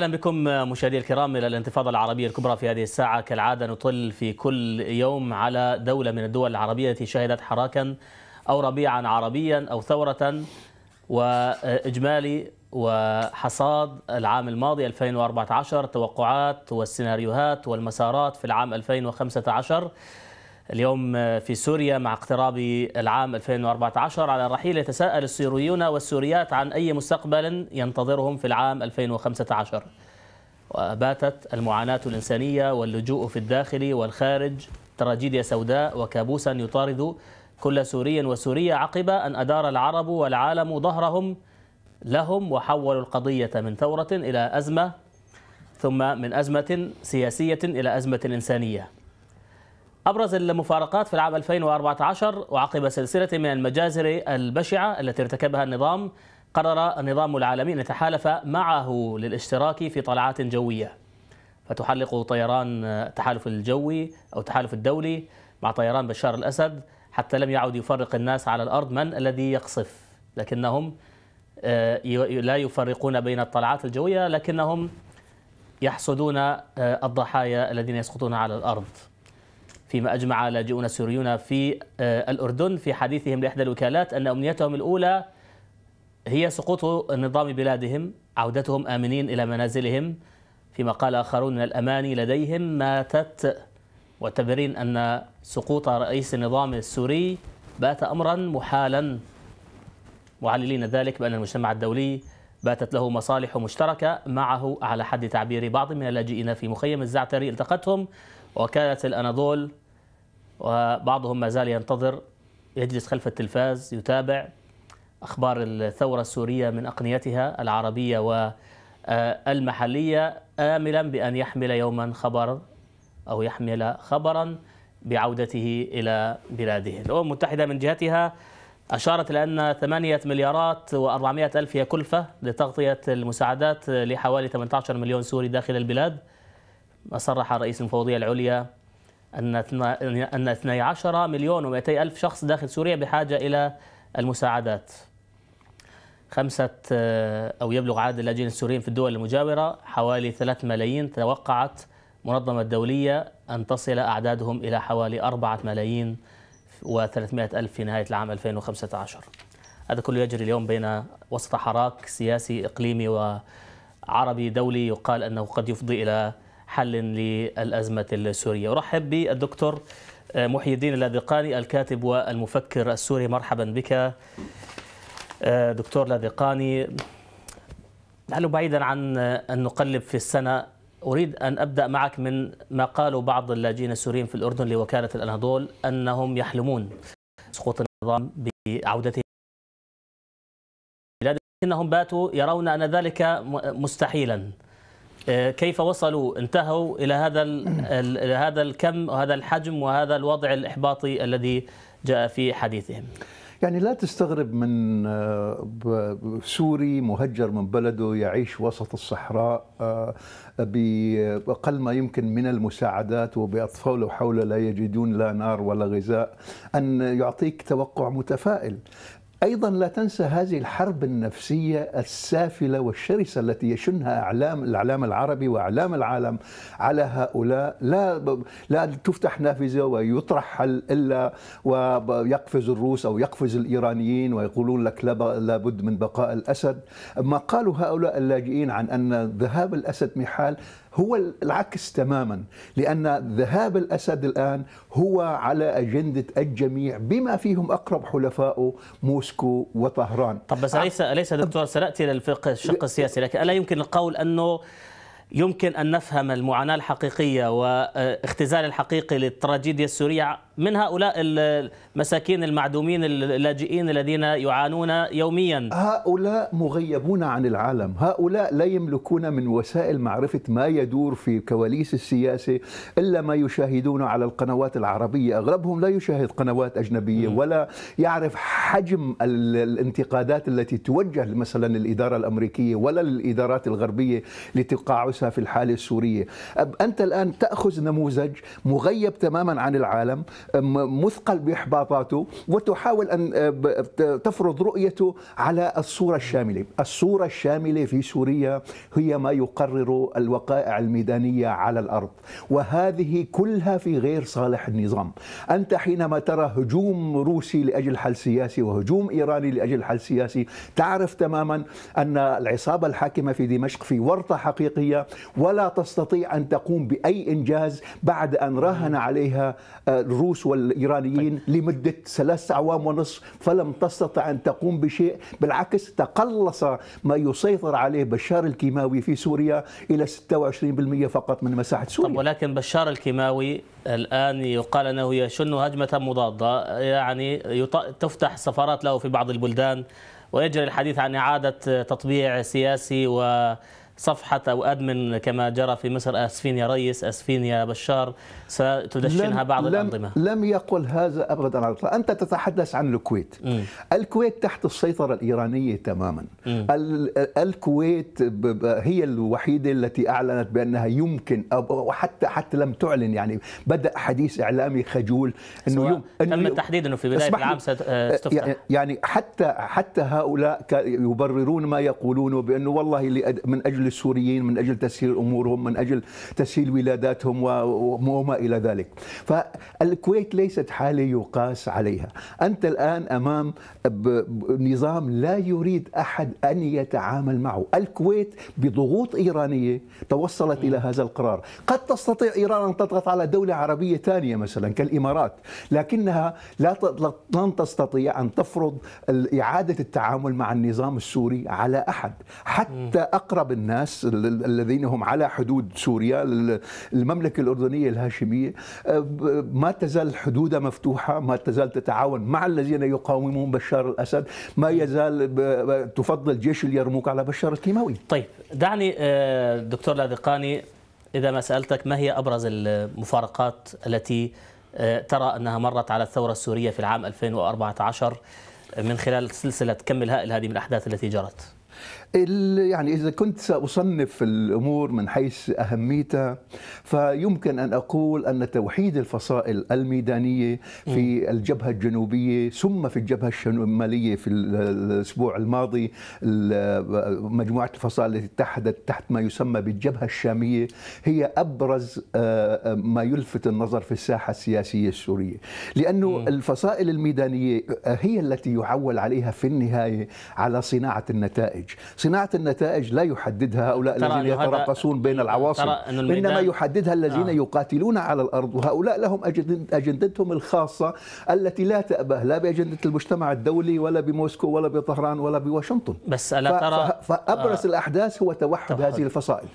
أهلا بكم مشاهدي الكرام إلى الانتفاضة العربية الكبرى في هذه الساعة. كالعادة نطل في كل يوم على دولة من الدول العربية التي شهدت حراكا أو ربيعا عربيا أو ثورة وإجمالي وحصاد العام الماضي 2014 توقعات والسيناريوهات والمسارات في العام 2015 اليوم في سوريا مع اقتراب العام 2014 على الرحيل يتساءل السوريون والسوريات عن أي مستقبل ينتظرهم في العام 2015 وباتت المعاناة الإنسانية واللجوء في الداخل والخارج تراجيديا سوداء وكابوسا يطارد كل سوري وسورية عقب أن أدار العرب والعالم ظهرهم لهم وحولوا القضية من ثورة إلى أزمة ثم من أزمة سياسية إلى أزمة إنسانية. أبرز المفارقات في العام 2014 وعقب سلسلة من المجازر البشعة التي ارتكبها النظام قرر النظام العالمي أن يتحالف معه للاشتراك في طلعات جوية. فتحلق طيران التحالف الجوي أو التحالف الدولي مع طيران بشار الأسد حتى لم يعد يفرق الناس على الأرض من الذي يقصف. لكنهم لا يفرقون بين الطلعات الجوية لكنهم يحصدون الضحايا الذين يسقطون على الأرض. فيما أجمع لاجئون السوريون في الأردن في حديثهم لإحدى الوكالات أن أمنيتهم الأولى هي سقوط نظام بلادهم عودتهم آمنين إلى منازلهم. فيما قال آخرون من الأماني لديهم ماتت. معتبرين أن سقوط رئيس النظام السوري بات أمرا محالا. معللين ذلك بأن المجتمع الدولي باتت له مصالح مشتركة معه على حد تعبير بعض من اللاجئين في مخيم الزعتري التقتهم وكالة الأناضول وبعضهم ما زال ينتظر يجلس خلف التلفاز يتابع أخبار الثورة السورية من أقنيتها العربية والمحلية آملا بأن يحمل يوما خبر أو يحمل خبرا بعودته إلى بلاده. الأمم المتحدة من جهتها أشارت إلى أن 8 مليارات و400 ألف هي كلفة لتغطية المساعدات لحوالي 18 مليون سوري داخل البلاد صرح رئيس المفوضية العليا أن أن 12 مليون و200 ألف شخص داخل سوريا بحاجة إلى المساعدات. خمسة أو يبلغ عدد اللاجئين السوريين في الدول المجاورة حوالي 3 ملايين. توقعت منظمة الدولية أن تصل أعدادهم إلى حوالي 4 ملايين و300 ألف في نهاية العام 2015 هذا كله يجري اليوم بين وسط حراك سياسي إقليمي وعربي دولي. يقال أنه قد يفضي إلى حل للأزمة السورية. أرحب بالدكتور محي الدين اللاذقاني الكاتب والمفكر السوري. مرحبا بك دكتور لاذقاني. لعله بعيدا عن أن نقلب في السنة. أريد أن أبدأ معك من ما قالوا بعض اللاجئين السوريين في الأردن لوكالة الأناضول أنهم يحلمون سقوط النظام بعودته لكنهم باتوا يرون أن ذلك مستحيلا. كيف وصلوا؟ انتهوا إلى هذا إلى هذا الكم وهذا الحجم وهذا الوضع الإحباطي الذي جاء في حديثهم. يعني لا تستغرب من سوري مهجر من بلده يعيش وسط الصحراء بأقل ما يمكن من المساعدات وبأطفاله حوله لا يجدون لا نار ولا غذاء أن يعطيك توقع متفائل. أيضا لا تنسى هذه الحرب النفسية السافلة والشرسة التي يشنها اعلام الإعلام العربي وإعلام العالم على هؤلاء. لا لا تفتح نافذة ويطرح إلا ويقفز الروس أو يقفز الإيرانيين ويقولون لك لابد من بقاء الأسد. ما قالوا هؤلاء اللاجئين عن أن ذهاب الأسد محال هو العكس تماما لأن ذهاب الأسد الآن هو على أجندة الجميع بما فيهم أقرب حلفائه موسكو وطهران. طب بس اليس اليس دكتور سنأتي للفقه الشق السياسي لكن ألا يمكن القول أنه يمكن أن نفهم المعاناة الحقيقية واختزال الحقيقي للتراجيديا السورية من هؤلاء المساكين المعدومين اللاجئين الذين يعانون يوميا. هؤلاء مغيبون عن العالم. هؤلاء لا يملكون من وسائل معرفة ما يدور في كواليس السياسة إلا ما يشاهدونه على القنوات العربية. أغلبهم لا يشاهد قنوات أجنبية ولا يعرف حجم الانتقادات التي توجه مثلا للإدارة الأمريكية ولا للإدارات الغربية لتقاعسها في الحالة السورية. أنت الآن تأخذ نموذج مغيب تماما عن العالم. مثقل بإحباطاته وتحاول أن آه، تفرض رؤيته على الصورة الشاملة، الصورة الشاملة في سوريا هي ما يقرر الوقائع الميدانية على الأرض، وهذه كلها في غير صالح النظام. أنت حينما ترى هجوم روسي لأجل حل سياسي وهجوم إيراني لأجل حل سياسي، تعرف تماما أن العصابة الحاكمة في دمشق في ورطة حقيقية ولا تستطيع أن تقوم بأي إنجاز بعد أن راهن عليها آه، الروس والإيرانيين لمدة ثلاث أعوام ونصف فلم تستطع أن تقوم بشيء بالعكس تقلص ما يسيطر عليه بشار الكيماوي في سوريا إلى 26% فقط من مساحة طب سوريا. ولكن بشار الكيماوي الآن يقال أنه يشن هجمة مضادة يعني يط- تفتح سفارات له في بعض البلدان ويجري الحديث عن إعادة تطبيع سياسي وصفحة أو أدمن كما جرى في مصر. أسفين يا ريس أسفين يا بشار. ستدشنها بعض لم الأنظمة. لم يقل هذا ابدا على الإطلاق. أنت تتحدث عن الكويت. مم. الكويت تحت السيطرة الإيرانية تماما. ال- الكويت هي الوحيدة التي أعلنت بأنها يمكن أو- وحتى حتى لم تعلن يعني. بدأ حديث إعلامي خجول يم- إنه تم التحديد أنه في بداية اسمح لي. العام ستفتح. يعني- يعني حتى حتى هؤلاء يبررون ما يقولونه بأنه والله من أجل السوريين من أجل تسهيل أمورهم من أجل تسهيل ولاداتهم وما إلى ذلك. فالكويت ليست حالة يقاس عليها. أنت الآن أمام ب- ب- نظام لا يريد أحد أن يتعامل معه. الكويت بضغوط إيرانية توصلت إلى هذا القرار. قد تستطيع إيران أن تضغط على دولة عربية ثانية مثلا كالإمارات لكنها لا لن تستطيع أن تفرض إعادة التعامل مع النظام السوري على أحد. حتى أقرب الناس ال- ال- الذين هم على حدود سوريا ال- المملكة الأردنية الهاشمية. أه، ما تزال حدودها مفتوحة ما تزال تتعاون مع الذين يقاومون بشار الأسد ما يزال تفضل جيش اليرموك على بشار الكيماوي. طيب دعني آه، دكتور لاذقاني إذا ما سألتك ما هي أبرز المفارقات التي آه، ترى أنها مرت على الثورة السورية في العام 2014 من خلال سلسلة كم الهائل هذه من الأحداث التي جرت؟ يعني إذا كنت سأصنف الأمور من حيث أهميتها فيمكن أن أقول أن توحيد الفصائل الميدانية في الجبهة الجنوبية ثم في الجبهة الشمالية في ال- الأسبوع الماضي ال- مجموعة الفصائل التي اتحدت تحت ما يسمى بالجبهة الشامية هي أبرز آه، ما يلفت النظر في الساحة السياسية السورية. لأنه الفصائل الميدانية هي التي يعول عليها في النهاية على صناعة النتائج. صناعة النتائج لا يحددها هؤلاء الذين يترقصون بين العواصم. إنما يحددها الذين آه. يقاتلون على الأرض. وهؤلاء لهم أجند- أجندتهم الخاصة التي لا تأبه لا بأجندة المجتمع الدولي ولا بموسكو ولا بطهران ولا بواشنطن. بس ألا ترى فأبرز الأحداث هو توحد توحد. هذه الفصائل.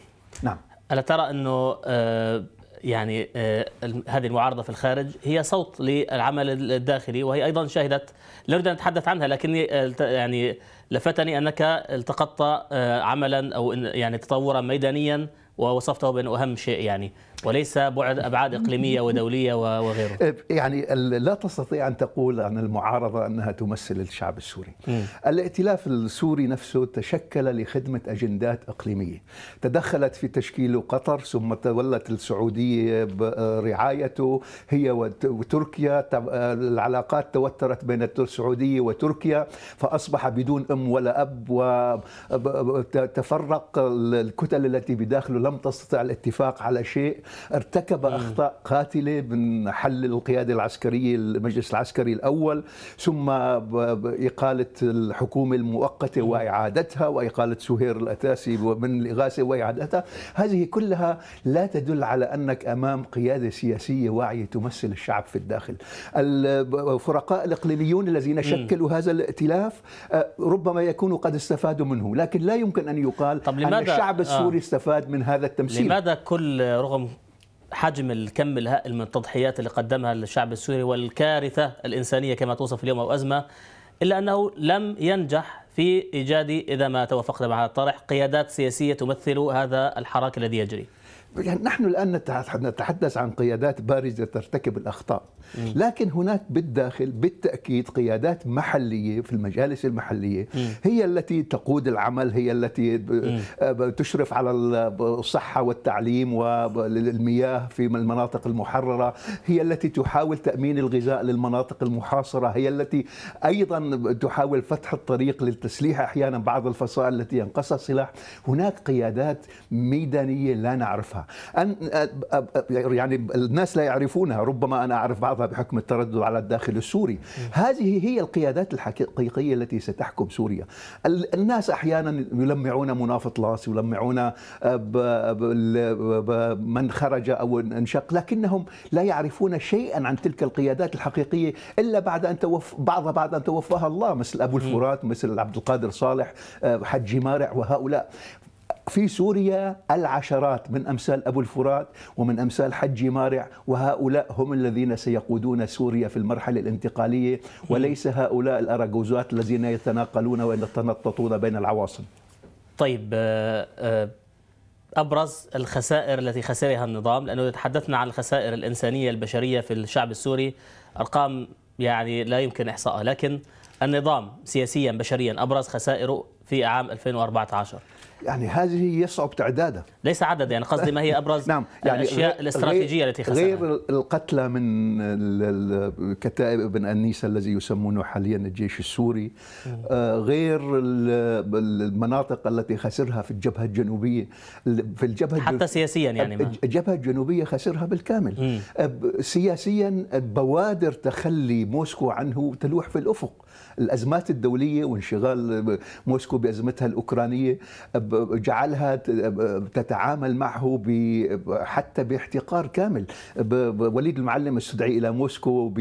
نعم. ألا ترى أنه آه، يعني آه، هذه المعارضة في الخارج هي صوت للعمل الداخلي وهي أيضا شهدت لا أريد أن أتحدث عنها لكني آه، يعني لفتني أنك التقطت آه، عملا إن- يعني تطورا ميدانيا ووصفته بأنه أهم شيء يعني. وليس بعد أبعاد إقليمية ودولية و- وغيره. يعني ال- لا تستطيع أن تقول عن المعارضة أنها تمثل الشعب السوري. الائتلاف السوري نفسه تشكل لخدمة أجندات إقليمية. تدخلت في تشكيله قطر ثم تولت السعودية برعايته هي وت- وتركيا. العلاقات توترت بين السعودية وتركيا فأصبح بدون أم ولا أب وتفرق الكتل التي بداخله. لم تستطع الاتفاق على شيء. ارتكب أخطاء قاتلة من حل القيادة العسكرية المجلس العسكري الأول ثم باقاله الحكومة المؤقتة وإعادتها وإقالة سهير الاتاسي من الإغاثة وإعادتها. هذه كلها لا تدل على أنك أمام قيادة سياسية واعية تمثل الشعب في الداخل. الفرقاء الإقليميون الذين شكلوا هذا الائتلاف آه، ربما يكونوا قد استفادوا منه لكن لا يمكن أن يقال طب أن لماذا- الشعب السوري آه. استفاد من هذا التمثيل. لماذا كل رغم حجم الكم الهائل من التضحيات اللي قدمها الشعب السوري والكارثة الإنسانية كما توصف اليوم أو أزمة إلا أنه لم ينجح في إيجاد إذا ما توافقنا مع الطرح قيادات سياسية تمثل هذا الحراك الذي يجري. يعني نحن الآن نتحدث عن قيادات بارزه ترتكب الأخطاء. لكن هناك بالداخل بالتأكيد قيادات محلية في المجالس المحلية هي التي تقود العمل هي التي تشرف على الصحة والتعليم والمياه في المناطق المحررة هي التي تحاول تأمين الغذاء للمناطق المحاصرة هي التي أيضا تحاول فتح الطريق للتسليح أحيانا بعض الفصائل التي ينقصها السلاح. هناك قيادات ميدانية لا نعرفها. أن يعني الناس لا يعرفونها ربما أنا أعرف بعضها بحكم التردد على الداخل السوري. هذه هي القيادات الحقيقية التي ستحكم سوريا. الناس أحيانا يلمعون منافط لاص يلمعون من خرج أو انشق لكنهم لا يعرفون شيئا عن تلك القيادات الحقيقية إلا بعد أن توف بعضها بعد أن توفاها الله مثل أبو الفرات مثل عبد القادر صالح حجي مارع وهؤلاء. في سوريا العشرات من أمثال أبو الفرات ومن أمثال حجي مارع وهؤلاء هم الذين سيقودون سوريا في المرحلة الانتقالية وليس هؤلاء الاراجوزات الذين يتناقلون ويتنططون بين العواصم. طيب أبرز الخسائر التي خسرها النظام لأنه تحدثنا عن الخسائر الإنسانية البشرية في الشعب السوري أرقام يعني لا يمكن إحصائها لكن النظام سياسيا بشريا أبرز خسائره في عام 2014 يعني هذه يصعب تعدادها ليس عدد يعني قصدي ما هي أبرز نعم يعني الأشياء الاستراتيجية التي خسرها. غير القتلى من الكتائب ابن أنيس الذي يسمونه حاليا الجيش السوري. غير المناطق التي خسرها في الجبهة الجنوبية. في الجبهة حتى سياسيا يعني ما. الجبهة الجنوبية خسرها بالكامل. سياسيا بوادر تخلي موسكو عنه تلوح في الأفق. الأزمات الدولية وانشغال موسكو بأزمتها الأوكرانية جعلها تتعامل معه حتى باحتقار كامل. وليد المعلم استدعي إلى موسكو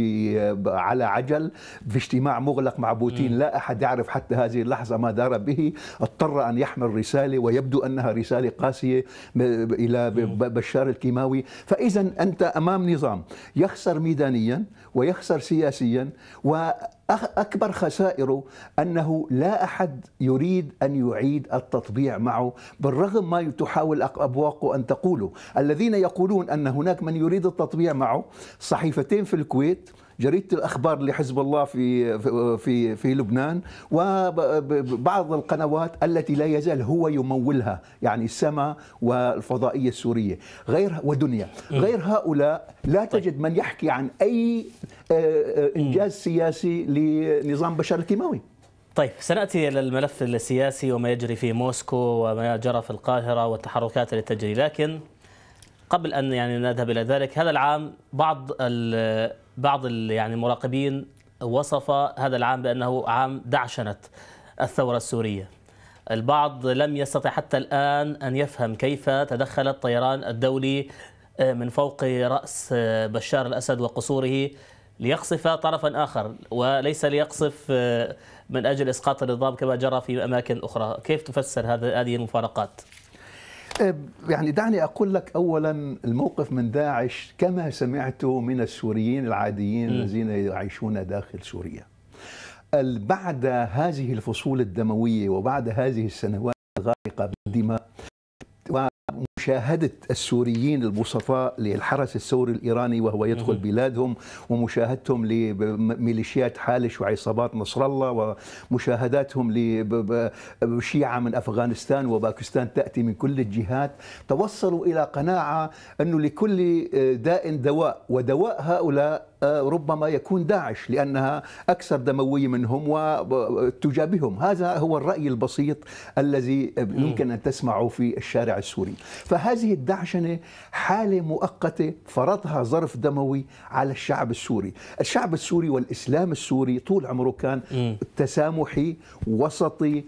على عجل في اجتماع مغلق مع بوتين. لا أحد يعرف حتى هذه اللحظة ما دار به. اضطر أن يحمل رسالة ويبدو أنها رسالة قاسية إلى بشار الكيماوي. فاذا أنت أمام نظام يخسر ميدانيا ويخسر سياسيا و أكبر خسائره أنه لا أحد يريد أن يعيد التطبيع معه بالرغم ما تحاول أبواقه أن تقوله. الذين يقولون أن هناك من يريد التطبيع معه صحيفتين في الكويت جريدة الأخبار لحزب الله في في في لبنان وبعض القنوات التي لا يزال هو يمولها يعني السما والفضائية السورية. غير ودنيا. غير هؤلاء لا تجد من يحكي عن أي إنجاز سياسي لنظام بشار الكيماوي. طيب سنأتي إلى الملف السياسي وما يجري في موسكو وما جرى في القاهرة والتحركات التي تجري. لكن قبل أن يعني نذهب إلى ذلك هذا العام بعض بعض يعني المراقبين وصف هذا العام بأنه عام دعشنة الثورة السورية. البعض لم يستطع حتى الآن أن يفهم كيف تدخل الطيران الدولي من فوق رأس بشار الأسد وقصوره ليقصف طرفا آخر وليس ليقصف من أجل إسقاط النظام كما جرى في أماكن أخرى، كيف تفسر هذه المفارقات؟ يعني دعني أقول لك أولا الموقف من داعش كما سمعت من السوريين العاديين الذين يعيشون داخل سوريا. بعد هذه الفصول الدموية وبعد هذه السنوات الغارقة بالدماء مشاهدة السوريين البسطاء للحرس الثوري الإيراني وهو يدخل بلادهم ومشاهدتهم لميليشيات حالش وعصابات نصر الله ومشاهداتهم لشيعة من أفغانستان وباكستان تأتي من كل الجهات. توصلوا إلى قناعة أنه لكل داء دواء ودواء هؤلاء ربما يكون داعش لأنها أكثر دموية منهم وتجابههم، هذا هو الرأي البسيط الذي يمكن أن تسمعه في الشارع السوري، فهذه الدعشنة حالة مؤقتة فرضها ظرف دموي على الشعب السوري، الشعب السوري والإسلام السوري طول عمره كان تسامحي وسطي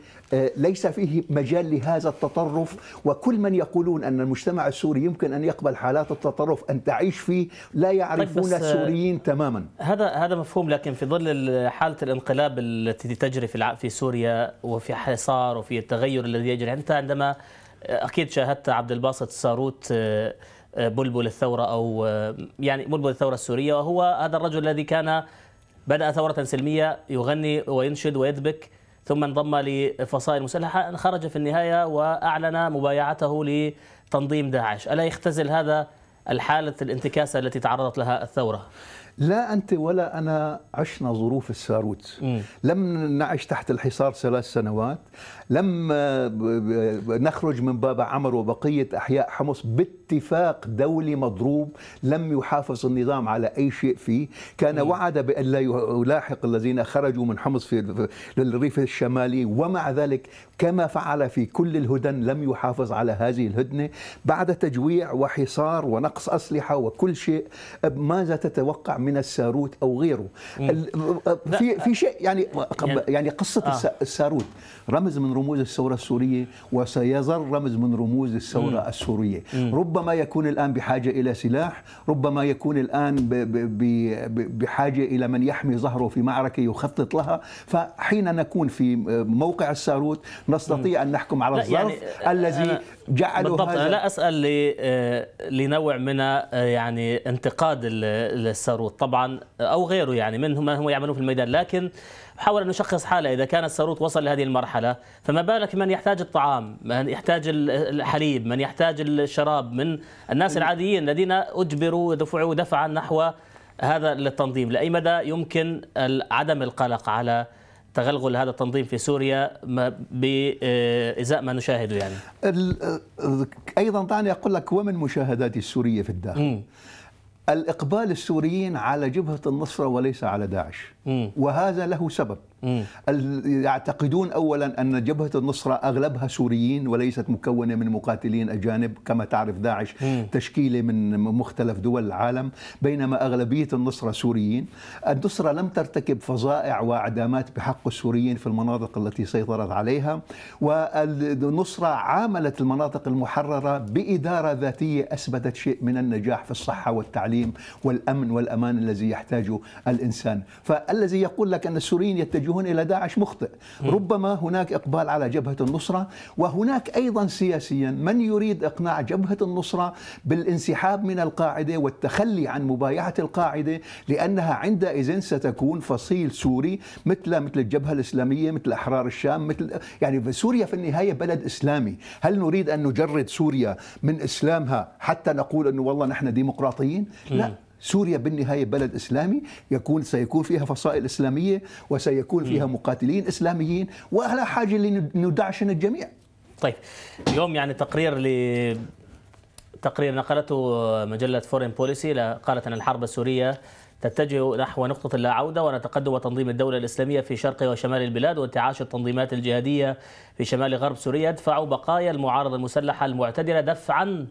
ليس فيه مجال لهذا التطرف. وكل من يقولون أن المجتمع السوري يمكن أن يقبل حالات التطرف أن تعيش فيه لا يعرفون طيب السوريين تماما. هذا هذا مفهوم لكن في ظل حالة الانقلاب التي تجري في في سوريا وفي حصار وفي التغير الذي يجري انت عندما أكيد شاهدت عبد الباسط الساروت بلبل الثورة أو يعني بلبل الثورة السورية. وهو هذا الرجل الذي كان بدأ ثورة سلمية يغني وينشد ويدبك ثم انضم لفصائل مسلحة خرج في النهاية وأعلن مبايعته لتنظيم داعش. ألا يختزل هذا الحالة الانتكاسة التي تعرضت لها الثورة؟ لا أنت ولا أنا عشنا ظروف الساروت. لم نعش تحت الحصار ثلاث سنوات. لم نخرج من باب عمر وبقية أحياء حمص باتفاق دولي مضروب لم يحافظ النظام على أي شيء فيه. كان وعد بأن لا يلاحق الذين خرجوا من حمص في الريف الشمالي ومع ذلك كما فعل في كل الهدن لم يحافظ على هذه الهدنة. بعد تجويع وحصار ونقص أسلحة وكل شيء ماذا تتوقع من الساروت أو غيره؟ في في شيء يعني يعني قصة آه. الساروت. رمز من رموز الثورة السورية وسيظل رمز من رموز الثورة. السورية. مم. ربما يكون الآن بحاجة إلى سلاح ربما يكون الآن بحاجة إلى من يحمي ظهره في معركة يخطط لها. فحين نكون في موقع الساروت نستطيع أن نحكم على الظرف يعني الذي جعله بالضبط هذا لا أسأل لنوع من يعني انتقاد الساروت. طبعا أو غيره يعني من ما هم يعملون في الميدان. لكن حاول أن نشخص حالة إذا كان الساروت وصل لهذه المرحلة فما بالك من يحتاج الطعام من يحتاج الحليب من يحتاج الشراب من الناس العاديين الذين أجبروا ودفعوا دفعا نحو هذا التنظيم. لأي مدى يمكن عدم القلق على تغلغل هذا التنظيم في سوريا بإزاء ما نشاهده يعني؟ أيضا دعني أقول لك ومن مشاهداتي السورية في الداخل؟ م. الإقبال السوريين على جبهة النصرة وليس على داعش. وهذا له سبب يعتقدون اولا أن جبهة النصرة أغلبها سوريين وليست مكونة من مقاتلين أجانب كما تعرف داعش تشكيله من مختلف دول العالم بينما أغلبية النصرة سوريين. النصرة لم ترتكب فظائع واعدامات بحق السوريين في المناطق التي سيطرت عليها والنصرة عاملت المناطق المحررة بإدارة ذاتية أثبتت شيء من النجاح في الصحة والتعليم والأمن والأمان الذي يحتاجه الإنسان. فالذي يقول لك أن السوريين يتجهون يتوجهون إلى داعش مخطئ. ربما هناك إقبال على جبهة النصرة وهناك أيضا سياسيا من يريد إقناع جبهة النصرة بالانسحاب من القاعدة والتخلي عن مبايعة القاعدة لأنها عندئذ ستكون فصيل سوري مثل مثل الجبهة الإسلامية مثل أحرار الشام مثل يعني سوريا في النهاية بلد إسلامي. هل نريد أن نجرد سوريا من إسلامها حتى نقول أنه والله نحن ديمقراطيين؟ لا. سوريا بالنهاية بلد إسلامي يكون سيكون فيها فصائل إسلامية وسيكون فيها مقاتلين إسلاميين ولا حاجة لندعشن الجميع. طيب اليوم يعني تقرير ل تقرير نقلته مجلة فورين بوليسي قالت أن الحرب السورية تتجه نحو نقطة لا عودة ونتقدم تنظيم الدولة الإسلامية في شرق وشمال البلاد وانتعاش التنظيمات الجهادية في شمال غرب سوريا. يدفع بقايا المعارضة المسلحة المعتدلة دفعا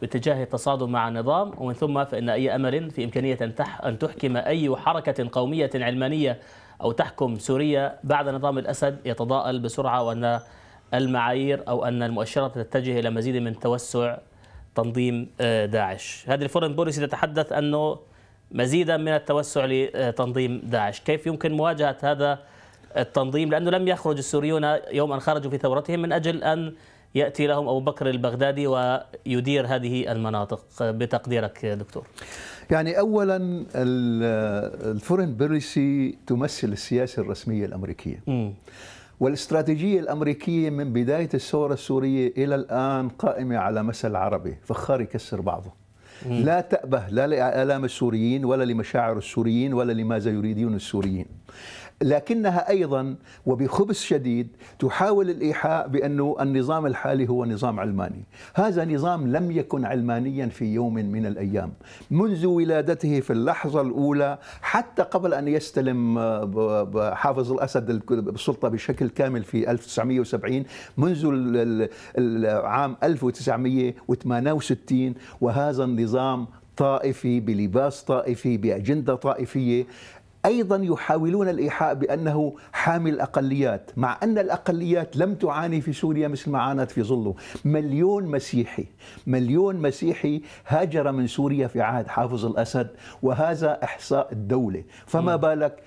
باتجاه التصادم مع النظام ومن ثم فإن أي أمل في إمكانية أن تحكم أي حركة قومية علمانية أو تحكم سوريا بعد نظام الأسد يتضاءل بسرعة وأن المعايير أو أن المؤشرات تتجه إلى مزيد من توسع تنظيم آه، داعش. هذه الفورن بوليسي تتحدث أنه مزيدا من التوسع لتنظيم داعش. كيف يمكن مواجهة هذا التنظيم؟ لأنه لم يخرج السوريون يوم أن خرجوا في ثورتهم من أجل أن يأتي لهم أبو بكر البغدادي ويدير هذه المناطق. بتقديرك دكتور. يعني اولا الفورن بيرسي تمثل السياسة الرسمية الأمريكية. م. والاستراتيجية الأمريكية من بداية الثورة السورية إلى الآن قائمة على مثل عربي فخار يكسر بعضه. لا تأبه لا لآلام السوريين ولا لمشاعر السوريين ولا لماذا يريدون السوريين. لكنها أيضا وبخبث شديد تحاول الإيحاء بأنه النظام الحالي هو نظام علماني، هذا نظام لم يكن علمانيا في يوم من الأيام، منذ ولادته في اللحظة الأولى حتى قبل أن يستلم آه، حافظ الأسد السلطة بشكل كامل في 1970 منذ العام 1968 وهذا النظام طائفي بلباس طائفي بأجندة طائفية أيضا يحاولون الإيحاء بأنه حامل الأقليات مع أن الأقليات لم تعاني في سوريا مثل ما عانت في ظله. مليون مسيحي مليون مسيحي هاجر من سوريا في عهد حافظ الأسد وهذا إحصاء الدولة. فما بالك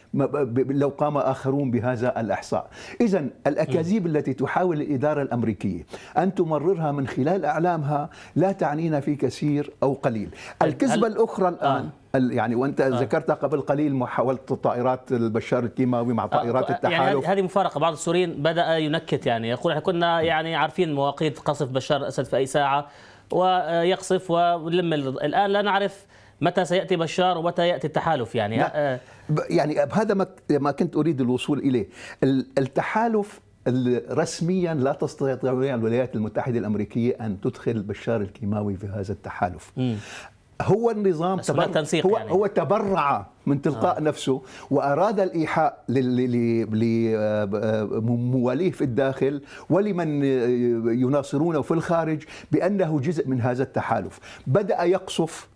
لو قام آخرون بهذا الإحصاء. اذا الأكاذيب التي تحاول الإدارة الأمريكية أن تمررها من خلال إعلامها لا تعنينا في كثير أو قليل. الكذبة الأخرى الآن آه. يعني وأنت آه. ذكرت قبل قليل محاوله طائرات البشار الكيماوي مع طائرات آه. التحالف يعني هذه مفارقة بعض السوريين بدأ ينكت يعني يقول إحنا كنا يعني عارفين مواقيت قصف بشار الأسد في أي ساعة ويقصف ولم الآن لا نعرف متى سيأتي بشار ومتى يأتي التحالف يعني لا. يعني هذا ما كنت أريد الوصول إليه التحالف رسميا لا تستطيع الولايات المتحدة الأمريكية أن تدخل بشار الكيماوي في هذا التحالف م. هو النظام تبر... تنسيق هو يعني. هو تبرع من تلقاء آه. نفسه وأراد الإيحاء لمواليه في الداخل ولمن يناصرونه في الخارج بأنه جزء من هذا التحالف بدأ يقصف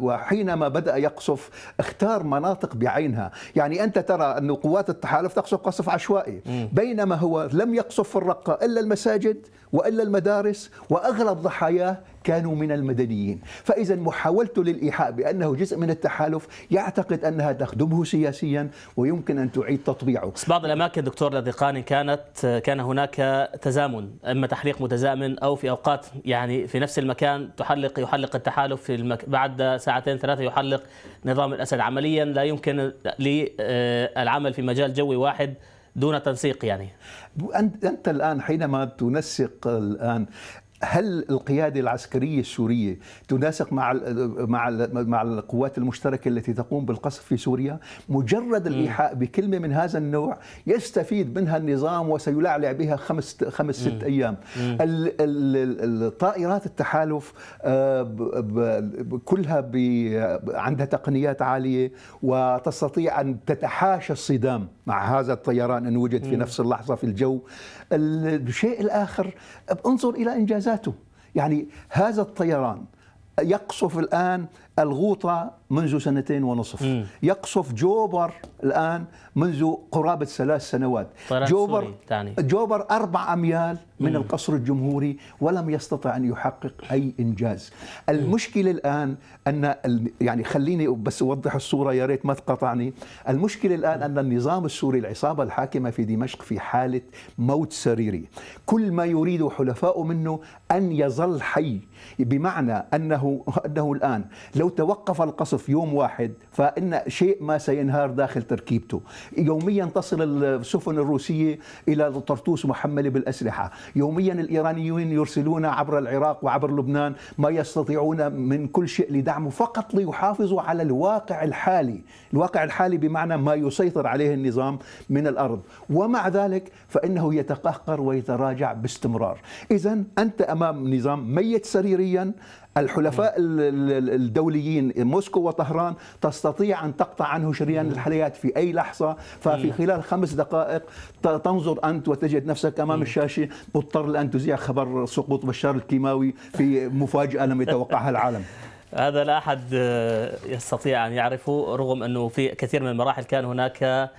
وحينما بدأ يقصف اختار مناطق بعينها يعني أنت ترى أن قوات التحالف تقصف قصف عشوائي بينما هو لم يقصف في الرقة إلا المساجد وإلا المدارس وأغلب ضحاياه كانوا من المدنيين. فإذا محاولته للإيحاء بأنه جزء من التحالف يعتقد أنها تخدمه سياسيا ويمكن أن تعيد تطبيعه. بعض الأماكن دكتور لدقاني كانت كان هناك تزامن إما تحليق متزامن أو في أوقات يعني في نفس المكان تحلق يحلق التحالف في المك... بعد ساعتين ثلاثة يحلق نظام الأسد عمليا. لا يمكن للعمل في مجال جوي واحد دون تنسيق يعني. أنت الآن حينما تنسق الآن هل القيادة العسكرية السورية تناسق مع مع مع القوات المشتركة التي تقوم بالقصف في سوريا؟ مجرد الإيحاء بكلمة من هذا النوع يستفيد منها النظام وسيلعلع بها خمس خمس ست أيام. الطائرات التحالف كلها عندها تقنيات عالية وتستطيع أن تتحاشى الصدام مع هذا الطيران إن وجد في نفس اللحظة في الجو. الشيء الآخر انظر إلى إنجازاته. يعني هذا الطيران يقصف الآن الغوطة منذ سنتين ونصف م. يقصف جوبر الآن منذ قرابة ثلاث سنوات جوبر تعني. جوبر أربع أميال من م. القصر الجمهوري ولم يستطع أن يحقق أي إنجاز المشكلة الآن أن يعني خليني بس أوضح الصورة يا ريت ما تقاطعني المشكلة الآن أن النظام السوري العصابة الحاكمة في دمشق في حالة موت سريري كل ما يريد حلفاؤه منه أن يظل حي بمعنى أنه أنه الآن لو توقف القصف يوم واحد فإن شيء ما سينهار داخل تركيبته. يوميا تصل السفن الروسية إلى طرطوس محملة بالأسلحة. يوميا الإيرانيين يرسلون عبر العراق وعبر لبنان ما يستطيعون من كل شيء لدعمه فقط ليحافظوا على الواقع الحالي. الواقع الحالي بمعنى ما يسيطر عليه النظام من الأرض. ومع ذلك فإنه يتقهقر ويتراجع باستمرار. اذا أنت أمام نظام ميت سريريا الحلفاء الدوليين. موسكو وطهران تستطيع أن تقطع عنه شريان الحياة في أي لحظة. ففي خلال خمس دقائق تنظر أنت وتجد نفسك أمام الشاشة. مضطر الان تذيع خبر سقوط بشار الكيماوي في مفاجأة لم يتوقعها العالم. هذا لا أحد يستطيع أن يعرفه رغم أنه في كثير من المراحل كان هناك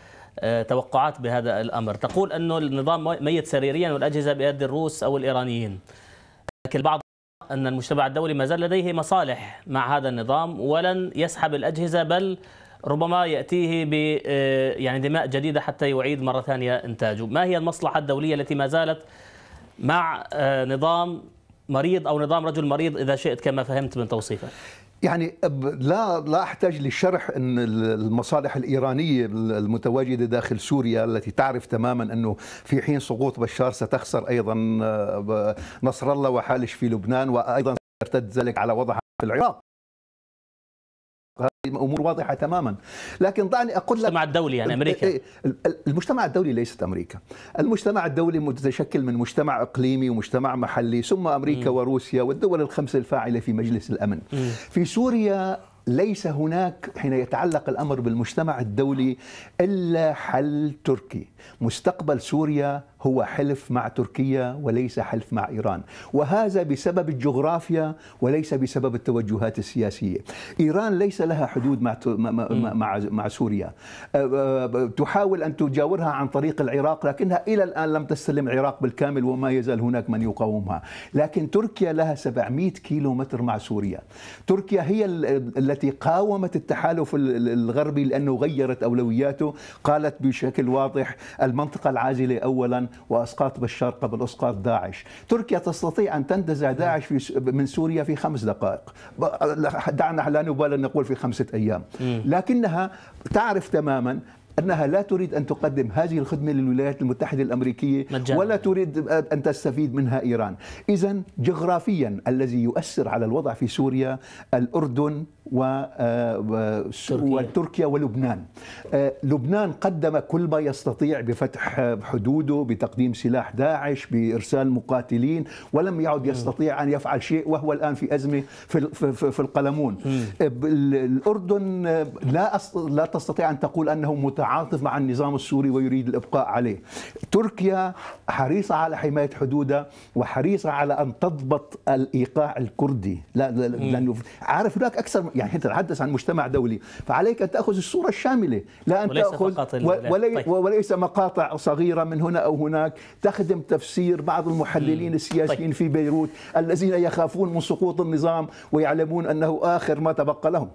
توقعات بهذا الأمر، تقول انه النظام ميت سريريا والأجهزة بيد الروس أو الإيرانيين. لكن البعض أن المجتمع الدولي ما زال لديه مصالح مع هذا النظام ولن يسحب الأجهزة بل ربما يأتيه ب يعني دماء جديدة حتى يعيد مرة ثانية إنتاجه. ما هي المصلحة الدولية التي ما زالت مع نظام مريض أو نظام رجل مريض إذا شئت كما فهمت من توصيفك؟ يعني لا لا أحتاج للشرح إن المصالح الإيرانية المتواجدة داخل سوريا التي تعرف تماما إنه في حين سقوط بشار ستخسر أيضا نصر الله وحالش في لبنان وأيضا يرتد ذلك على وضعها في العراق. أمور واضحة تماما. لكن دعني أقول لك المجتمع الدولي يعني أمريكا. المجتمع الدولي ليست أمريكا. المجتمع الدولي متشكل من مجتمع إقليمي ومجتمع محلي ثم أمريكا م. وروسيا والدول الخمسه الفاعلة في مجلس الأمن. م. في سوريا ليس هناك حين يتعلق الأمر بالمجتمع الدولي إلا حل تركي. مستقبل سوريا هو حلف مع تركيا وليس حلف مع إيران، وهذا بسبب الجغرافيا وليس بسبب التوجهات السياسية. إيران ليس لها حدود مع مع مع سوريا. تحاول أن تجاورها عن طريق العراق لكنها إلى الآن لم تستلم العراق بالكامل وما يزال هناك من يقاومها، لكن تركيا لها 700 كيلو متر مع سوريا. تركيا هي التي قاومت التحالف الغربي لأنه غيرت أولوياته، قالت بشكل واضح المنطقة العازلة اولا وأسقاط بشار قبل إسقاط داعش. تركيا تستطيع أن تنتزع داعش في من سوريا في خمس دقائق. دعنا لا نبالغ نقول في خمسة أيام. لكنها تعرف تماما أنها لا تريد أن تقدم هذه الخدمة للولايات المتحدة الأمريكية مجانا. ولا تريد أن تستفيد منها إيران. إذا جغرافيا الذي يؤثر على الوضع في سوريا الأردن و آه،. وتركيا ولبنان. آه، لبنان قدم كل ما يستطيع بفتح حدوده بتقديم سلاح داعش بإرسال مقاتلين ولم يعد يستطيع أن يفعل شيء وهو الآن في أزمة في ال- في- في في القلمون. آه، ال- الأردن لا لا تستطيع أن تقول أنه متعاطف مع النظام السوري ويريد الإبقاء عليه. تركيا حريصة على حماية حدودها وحريصة على أن تضبط الإيقاع الكردي. لا لا- لأنه عارف هناك أكثر يعني أنت تتحدث عن مجتمع دولي. فعليك أن تأخذ الصورة الشاملة لا أن وليس تأخذ فقط. ولي طيب. وليس مقاطع صغيرة من هنا أو هناك. تخدم تفسير بعض المحللين السياسيين في بيروت الذين يخافون من سقوط النظام ويعلمون أنه آخر ما تبقى لهم.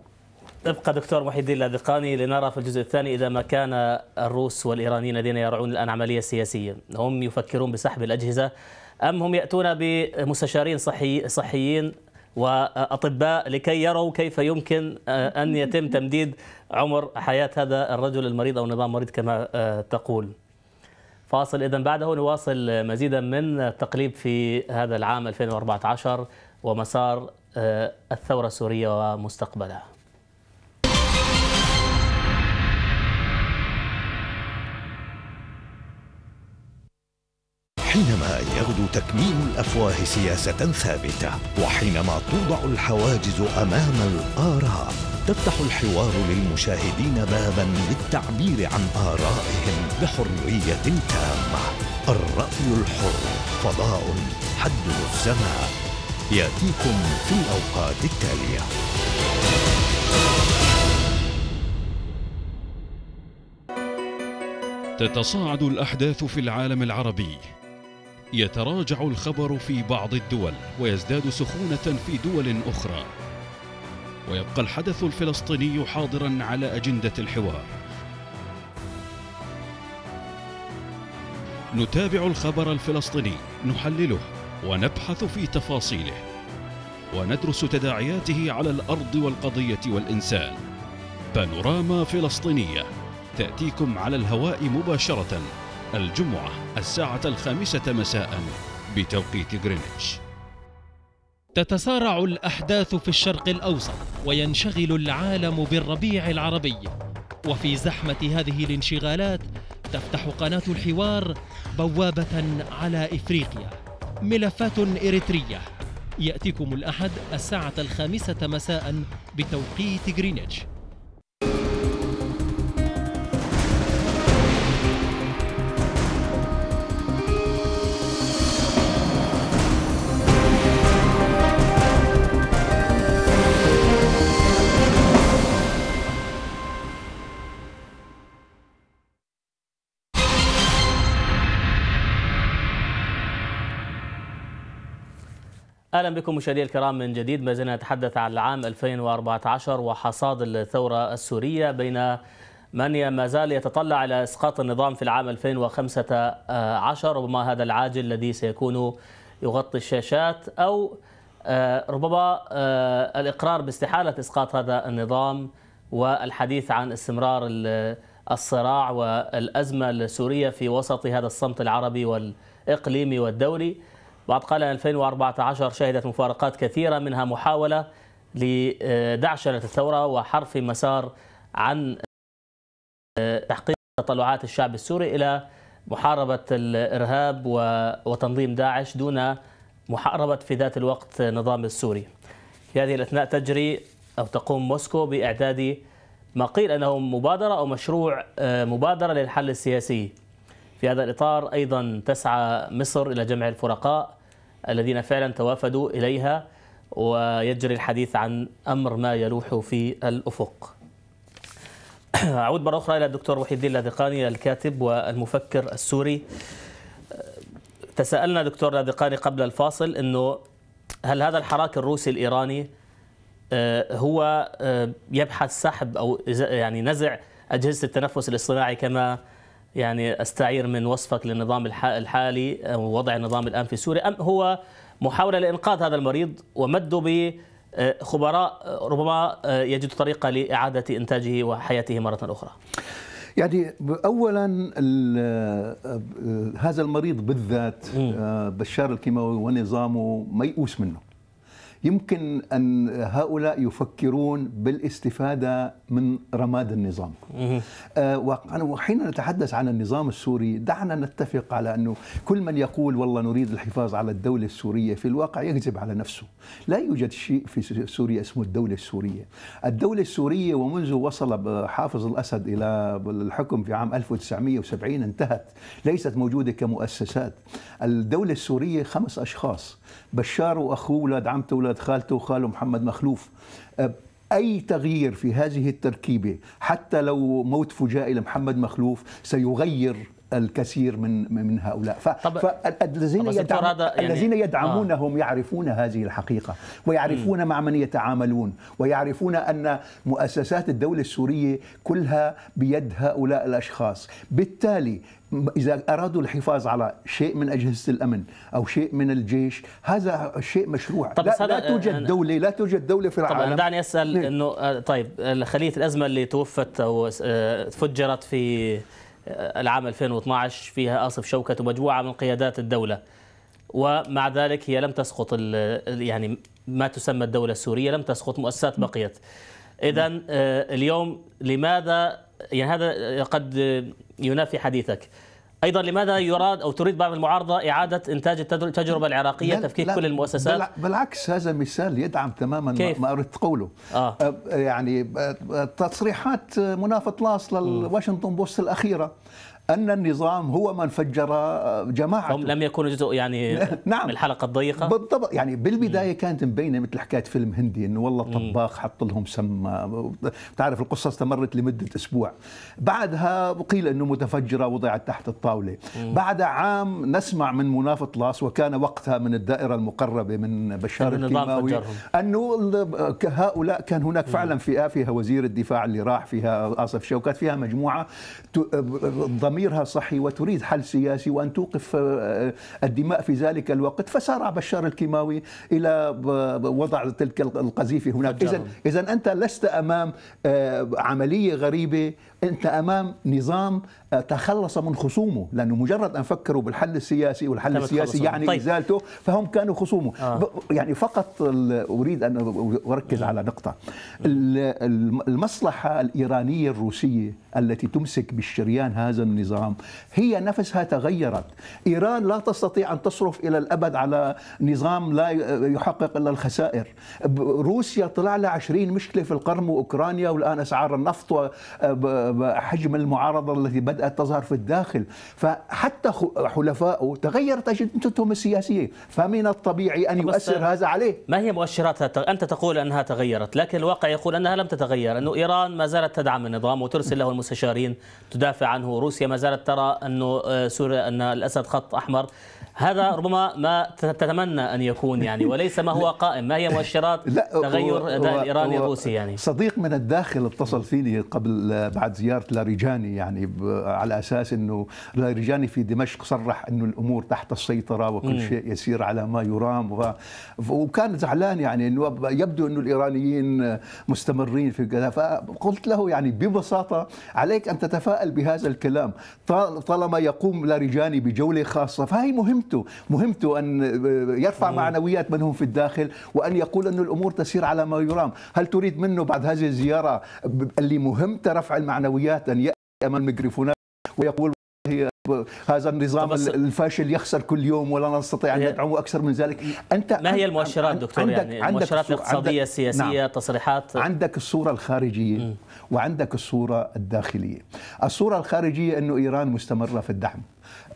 ابقى دكتور محي الدين اللاذقاني لنرى في الجزء الثاني إذا ما كان الروس والإيرانيين الذين يرعون الآن عملية سياسية. هم يفكرون بسحب الأجهزة أم هم يأتون بمستشارين صحي صحيين وأطباء لكي يروا كيف يمكن آه، أن يتم تمديد عمر حياة هذا الرجل المريض أو النظام المريض كما آه، تقول. فاصل اذا بعده نواصل مزيدا من التقليب في هذا العام 2014 ومسار آه، الثورة السورية ومستقبلها. حينما يغدو تكميم الأفواه سياسة ثابتة وحينما توضع الحواجز أمام الآراء تفتح الحوار للمشاهدين بابا للتعبير عن آرائهم بحرية تامة. الرأي الحر فضاء حده السماء. يأتيكم في الأوقات التالية. تتصاعد الأحداث في العالم العربي. يتراجع الخبر في بعض الدول ويزداد سخونة في دول أخرى. ويبقى الحدث الفلسطيني حاضرا على أجندة الحوار. نتابع الخبر الفلسطيني نحلله ونبحث في تفاصيله. وندرس تداعياته على الأرض والقضية والإنسان. بانوراما فلسطينية تأتيكم على الهواء مباشرة. الجمعة الساعة الخامسة مساء بتوقيت غرينتش. تتسارع الأحداث في الشرق الأوسط وينشغل العالم بالربيع العربي. وفي زحمة هذه الانشغالات تفتح قناة الحوار بوابة على إفريقيا. ملفات إريترية. يأتيكم الأحد الساعة الخامسة مساء بتوقيت غرينتش. أهلا بكم مشاهدينا الكرام من جديد. ما زلنا نتحدث عن العام 2014 وحصاد الثورة السورية بين من ما زال يتطلع إلى إسقاط النظام في العام 2015 ربما هذا العاجل الذي سيكون يغطي الشاشات أو آه، ربما آه، الإقرار باستحالة إسقاط هذا النظام والحديث عن استمرار ال- الصراع والأزمة السورية في وسط هذا الصمت العربي والإقليمي والدولي. بعد قال 2014 شهدت مفارقات كثيرة منها محاولة لدعشنة الثورة وحرف مسار عن تحقيق تطلعات الشعب السوري إلى محاربة الإرهاب وتنظيم داعش دون محاربة في ذات الوقت النظام السوري. في هذه الأثناء تجري أو تقوم موسكو بإعداد ما قيل أنه مبادرة أو مشروع آه، مبادرة للحل السياسي. في هذا الإطار أيضا تسعى مصر إلى جمع الفرقاء الذين فعلا توافدوا إليها ويجري الحديث عن أمر ما يلوح في الأفق. أعود مرة أخرى إلى الدكتور وحيد الدين اللاذقاني الكاتب والمفكر السوري. تساءلنا دكتور لاذقاني قبل الفاصل أنه هل هذا الحراك الروسي الإيراني آه، هو آه، يبحث سحب أو يعني نزع أجهزة التنفس الاصطناعي كما يعني أستعير من وصفك للنظام الح- الحالي أو وضع النظام الآن في سوريا أم هو محاولة لإنقاذ هذا المريض ومده بخبراء ربما يجد طريقة لإعادة إنتاجه وحياته مرة أخرى. يعني اولا هذا المريض بالذات آه، بشار الكيماوي ونظامه ميؤوس منه يمكن أن هؤلاء يفكرون بالاستفادة من رماد النظام. آه، وحين نتحدث عن النظام السوري دعنا نتفق على أنه كل من يقول والله نريد الحفاظ على الدولة السورية في الواقع يكذب على نفسه. لا يوجد شيء في سوريا اسمه الدولة السورية. الدولة السورية ومنذ وصل حافظ الأسد إلى الحكم في عام 1970 انتهت، ليست موجودة كمؤسسات. الدولة السورية خمس أشخاص، بشار وأخوه أولاد عمته أولاد خالته وخاله محمد مخلوف. أي تغيير في هذه التركيبة حتى لو موت فجائي لمحمد مخلوف سيغير الكثير من من هؤلاء. فالذين يدعم... يعني- الذين يدعمونهم يعرفون هذه الحقيقة ويعرفون مع من يتعاملون ويعرفون أن مؤسسات الدولة السورية كلها بيد هؤلاء الأشخاص. بالتالي إذا أرادوا الحفاظ على شيء من أجهزة الأمن أو شيء من الجيش هذا شيء مشروع. طب لا, لا توجد دولة لا توجد دولة في طبعا العالم. دعني أسأل نعم. إنه آه، طيب آه، خليه الأزمة اللي توفت أو آه، فجرت في آه، العام 2012 فيها آصف شوكت ومجموعة من قيادات الدولة. ومع ذلك هي لم تسقط يعني ما تسمى الدولة السورية لم تسقط مؤسسات بقيت. اذا اليوم لماذا يعني هذا قد آه، ينافي حديثك. أيضا لماذا يراد أو تريد بعض المعارضة إعادة إنتاج التجربة العراقية تفكيك كل المؤسسات بالع- بالعكس هذا مثال يدعم تماما كيف؟ ما- اردت قوله آه. آه، يعني آه، تصريحات مناف طلاس للواشنطن بوست الأخيرة أن النظام هو من فجر جماعة هم لم يكونوا جزء يعني نعم. من الحلقة الضيقة؟ بالضبط. يعني بالبداية كانت مبينة مثل حكاية فيلم هندي إنه والله الطباخ حط لهم سم بتعرف القصة استمرت لمدة أسبوع. بعدها قيل إنه متفجرة وضعت تحت الطاولة. بعد عام نسمع من مناف طلاس وكان وقتها من الدائرة المقربة من بشار الكيماوي. أنه هؤلاء كان هناك فعلا فئة فيها وزير الدفاع اللي راح فيها آسف شوكات فيها مجموعة ت- ضميرها صحي وتريد حل سياسي وأن توقف آه، الدماء في ذلك الوقت فسارع بشار الكيماوي إلى ب- وضع تلك القذيفة هناك اذا فجرهم. اذا أنت لست أمام آه، عملية غريبة انت امام نظام آه، تخلص من خصومه لأنه مجرد أن فكروا بالحل السياسي والحل السياسي يعني. طيب. إزالته فهم كانوا خصومه آه. يعني فقط أريد أن أركز على نقطة ال- الم- المصلحة الإيرانية الروسية التي تمسك بالشريان هذا النظام هي نفسها تغيرت إيران لا تستطيع أن تصرف إلى الأبد على نظام لا يحقق إلا الخسائر روسيا طلع لها 20 مشكلة في القرم وأوكرانيا والآن أسعار النفط وحجم المعارضة التي بدأت تظهر في الداخل. فحتى حلفائه تغيرت أجندتهم السياسية. فمن الطبيعي بس- يؤثر هذا عليه. ما هي مؤشراتها؟ أنت تقول أنها تغيرت لكن الواقع يقول أنها لم تتغير أنه إيران ما زالت تدعم النظام وترسل له المستشارين تدافع عنه. روسيا ما زالت ترى انه آه، سوريا أن الأسد خط أحمر. هذا ربما ما تتمنى أن يكون يعني وليس ما هو قائم. ما هي مؤشرات تغير هو الروسي يعني؟ صديق من الداخل اتصل فيني قبل بعد زيارة لاريجاني يعني على أساس إنه لاريجاني في دمشق صرح إنه الأمور تحت السيطرة وكل شيء يسير على ما يرام. و... وكان زعلان يعني إنه يبدو إنه الإيرانيين مستمرين في كذا. فقلت له يعني ببساطة عليك أن تتفائل بهذا الكلام. طال- طالما يقوم لاريجاني بجولة خاصة فهي مهمته. مهمته أن يرفع معنويات من هم في الداخل وأن يقول ان الأمور تسير على ما يرام. هل تريد منه بعد هذه الزيارة اللي مهمته رفع المعنويات أن يأتي أمام الميكروفونات ويقول هي هذا النظام الفاشل يخسر كل يوم ولا نستطيع أن ندعمه أكثر من ذلك. أنت ما هي المؤشرات دكتور؟ عندك- يعني عندك المؤشرات الاقتصادية السياسية نعم. تصريحات؟ عندك الصورة الخارجية. وعندك الصورة الداخلية. الصورة الخارجية أنه إيران مستمرة في الدعم.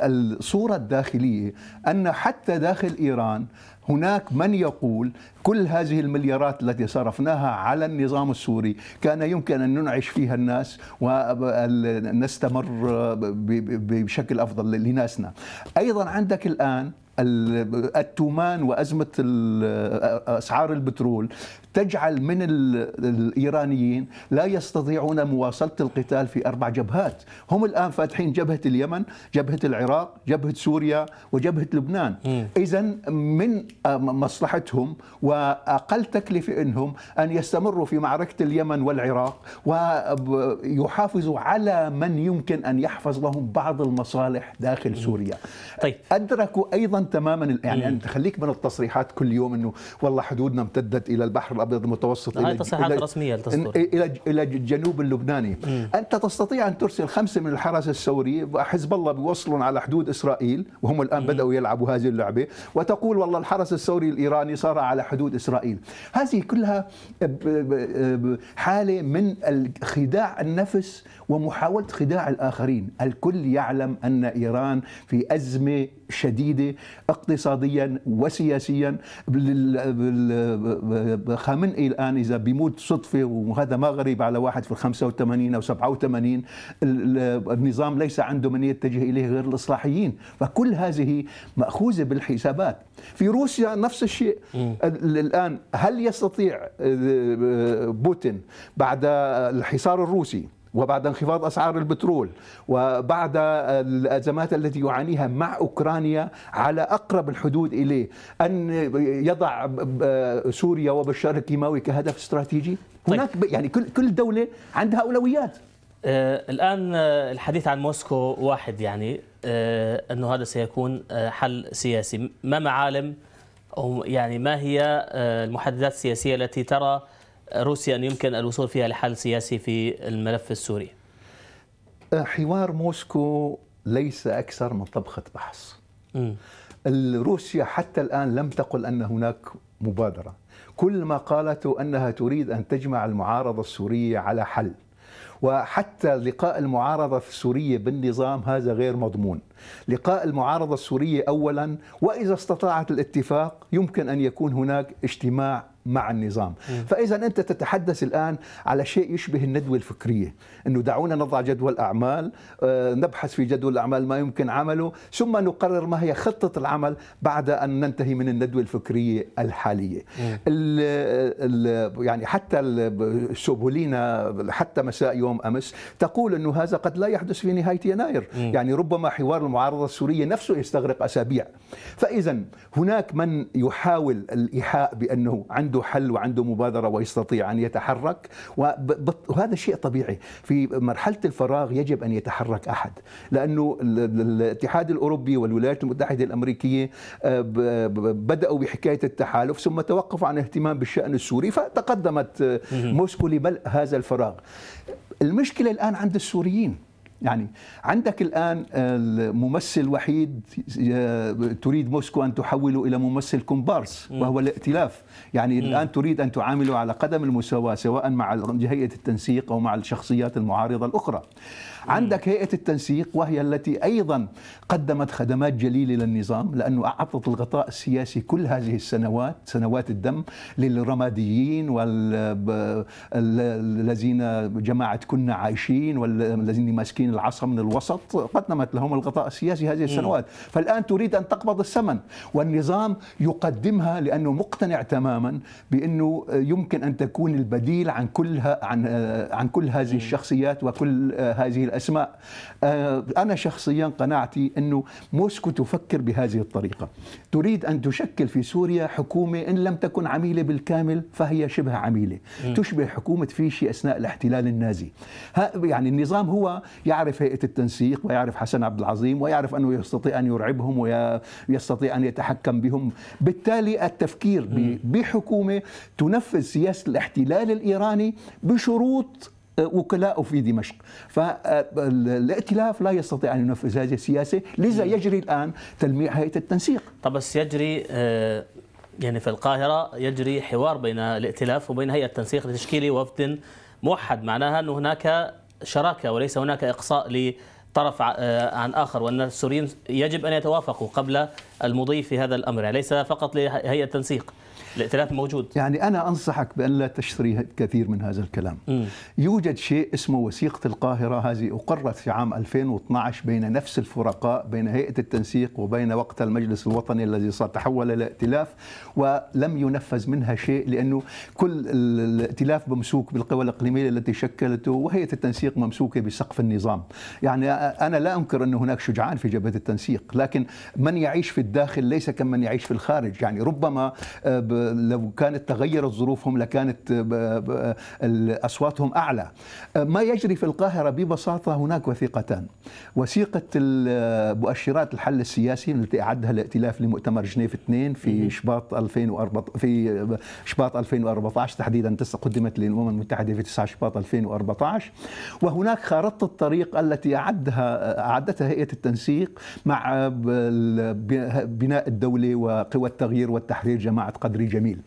الصورة الداخلية أن حتى داخل إيران هناك من يقول كل هذه المليارات التي صرفناها على النظام السوري كان يمكن أن ننعش فيها الناس ونستمر بشكل أفضل لناسنا. أيضا عندك الآن ال- التومان وأزمة أسعار البترول تجعل من ال- الإيرانيين لا يستطيعون مواصلة القتال في أربع جبهات، هم الآن فاتحين جبهة اليمن، جبهة العراق، جبهة سوريا وجبهة لبنان، اذا من مصلحتهم وأقل تكلفة إنهم أن يستمروا في معركة اليمن والعراق ويحافظوا على من يمكن أن يحفظ لهم بعض المصالح داخل سوريا. طيب. أدركوا أيضا تماما يعني أنت خليك من التصريحات كل يوم إنه والله حدودنا امتدت إلى البحر الأبيض المتوسط هاي تصريحات للدستور. إلى إلى الجنوب اللبناني. أنت تستطيع أن ترسل خمسة من الحرس الثوري حزب الله بيوصلون على حدود إسرائيل وهم الآن بدأوا يلعبوا هذه اللعبة وتقول والله الحرس الثوري الإيراني صار على حدود إسرائيل. هذه كلها حالة من خداع النفس ومحاولة خداع الآخرين. الكل يعلم أن إيران في أزمة شديدة اقتصاديا وسياسيا. خامنئي الآن إذا بيموت صدفة وهذا ما غريب على واحد في ال 85 أو 87 ال- النظام ليس عنده من يتجه إليه غير الإصلاحيين. فكل هذه مأخوذة بالحسابات. في روسيا نفس الشيء. ال- الآن هل يستطيع آه، بوتين بعد الحصار الروسي وبعد انخفاض أسعار البترول وبعد الأزمات التي يعانيها مع أوكرانيا على أقرب الحدود إليه. أن يضع سوريا وبشار الكيماوي كهدف استراتيجي؟ طيب. هناك يعني كل كل دولة عندها أولويات. آه، الآن آه، الحديث عن موسكو واحد يعني آه، أنه هذا سيكون آه، حل سياسي. ما معالم أو يعني ما هي آه، المحددات السياسية التي ترى روسيا أن يمكن الوصول فيها لحل سياسي في الملف السوري؟ حوار موسكو ليس أكثر من طبخة بحث. روسيا حتى الآن لم تقل أن هناك مبادرة. كل ما قالته أنها تريد أن تجمع المعارضة السورية على حل. وحتى لقاء المعارضة السورية بالنظام هذا غير مضمون. لقاء المعارضة السورية أولا وإذا استطاعت الاتفاق يمكن أن يكون هناك اجتماع مع النظام. فإذا أنت تتحدث الآن على شيء يشبه الندوة الفكرية أنه دعونا نضع جدول أعمال آه، نبحث في جدول الأعمال ما يمكن عمله ثم نقرر ما هي خطة العمل بعد أن ننتهي من الندوة الفكرية الحالية. ال ال يعني حتى سوبولينا حتى مساء يوم أمس تقول أنه هذا قد لا يحدث في نهاية يناير. يعني ربما حوار المعارضة السورية نفسه يستغرق أسابيع. فإذا هناك من يحاول الإيحاء بأنه عنده حل وعنده مبادرة ويستطيع أن يتحرك. وهذا شيء طبيعي. في مرحلة الفراغ يجب أن يتحرك أحد. لأنه ال- ال- الاتحاد الأوروبي والولايات المتحدة الأمريكية آه، بدأوا بحكاية التحالف ثم توقفوا عن اهتمام بالشأن السوري فتقدمت آه، موسكو لملء هذا الفراغ. المشكلة الآن عند السوريين. يعني عندك الآن الممثل وحيد آه، تريد موسكو أن تحوله إلى ممثل كومبارس وهو الائتلاف. يعني الآن تريد أن تعامله على قدم المساواة سواء مع هيئة التنسيق أو مع الشخصيات المعارضة الأخرى. عندك هيئة التنسيق وهي التي أيضا قدمت خدمات جليلة للنظام لأنه أعطت الغطاء السياسي كل هذه السنوات سنوات الدم للرماديين والذين جماعة كنا عايشين والذين ماسكين العصا من الوسط قدمت لهم الغطاء السياسي هذه السنوات. فالآن تريد أن تقبض الثمن والنظام يقدمها لأنه مقتنع تماما بأنه يمكن أن تكون البديل عن كل عن عن كل هذه الشخصيات وكل هذه الأسماء آه، أنا شخصيا قناعتي أنه موسكو تفكر بهذه الطريقة. تريد أن تشكل في سوريا حكومة إن لم تكن عميلة بالكامل فهي شبه عميلة. تشبه حكومة فيشي أثناء الاحتلال النازي. يعني النظام هو يعرف هيئة التنسيق ويعرف حسن عبد العظيم ويعرف أنه يستطيع أن يرعبهم ويستطيع أن يتحكم بهم. بالتالي التفكير بحكومة تنفذ سياسة الاحتلال الإيراني بشروط وكلاءه في دمشق. فالائتلاف لا يستطيع أن ينفذ هذه السياسة لذا يجري الآن تلميع هيئة التنسيق. طب بس يجري آه، يعني في القاهرة يجري حوار بين الائتلاف وبين هيئة التنسيق لتشكيل وفد موحد. معناها أن هناك شراكة وليس هناك إقصاء لطرف آه، عن آخر وأن السوريين يجب أن يتوافقوا قبل المضي في هذا الأمر. ليس فقط لهيئة التنسيق. الائتلاف موجود. يعني أنا أنصحك بأن لا تشتري كثير من هذا الكلام. مم. يوجد شيء اسمه وثيقة القاهرة هذه أقرت في عام 2012 بين نفس الفرقاء بين هيئة التنسيق وبين وقت المجلس الوطني الذي صار تحول إلى ائتلاف ولم ينفذ منها شيء لأنه كل ال- الائتلاف ممسوك بالقوى الإقليمية التي شكلته وهيئة التنسيق ممسوكة بسقف النظام. يعني أنا لا أنكر أن هناك شجعان في جبهة التنسيق لكن من يعيش في الداخل ليس كمن يعيش في الخارج. يعني ربما آه، ب- لو كانت تغيرت ظروفهم لكانت أصواتهم أعلى. ما يجري في القاهرة ببساطة هناك وثيقتان. وثيقة مؤشرات الحل السياسي التي أعدها الائتلاف لمؤتمر جنيف 2 في شباط 2014 في شباط 2014 تحديدا قدمت للأمم المتحدة في 9 شباط 2014 وهناك خارطة الطريق التي أعدها أعدتها هيئة التنسيق مع بناء الدولة وقوى التغيير والتحرير جماعة قدري جميل.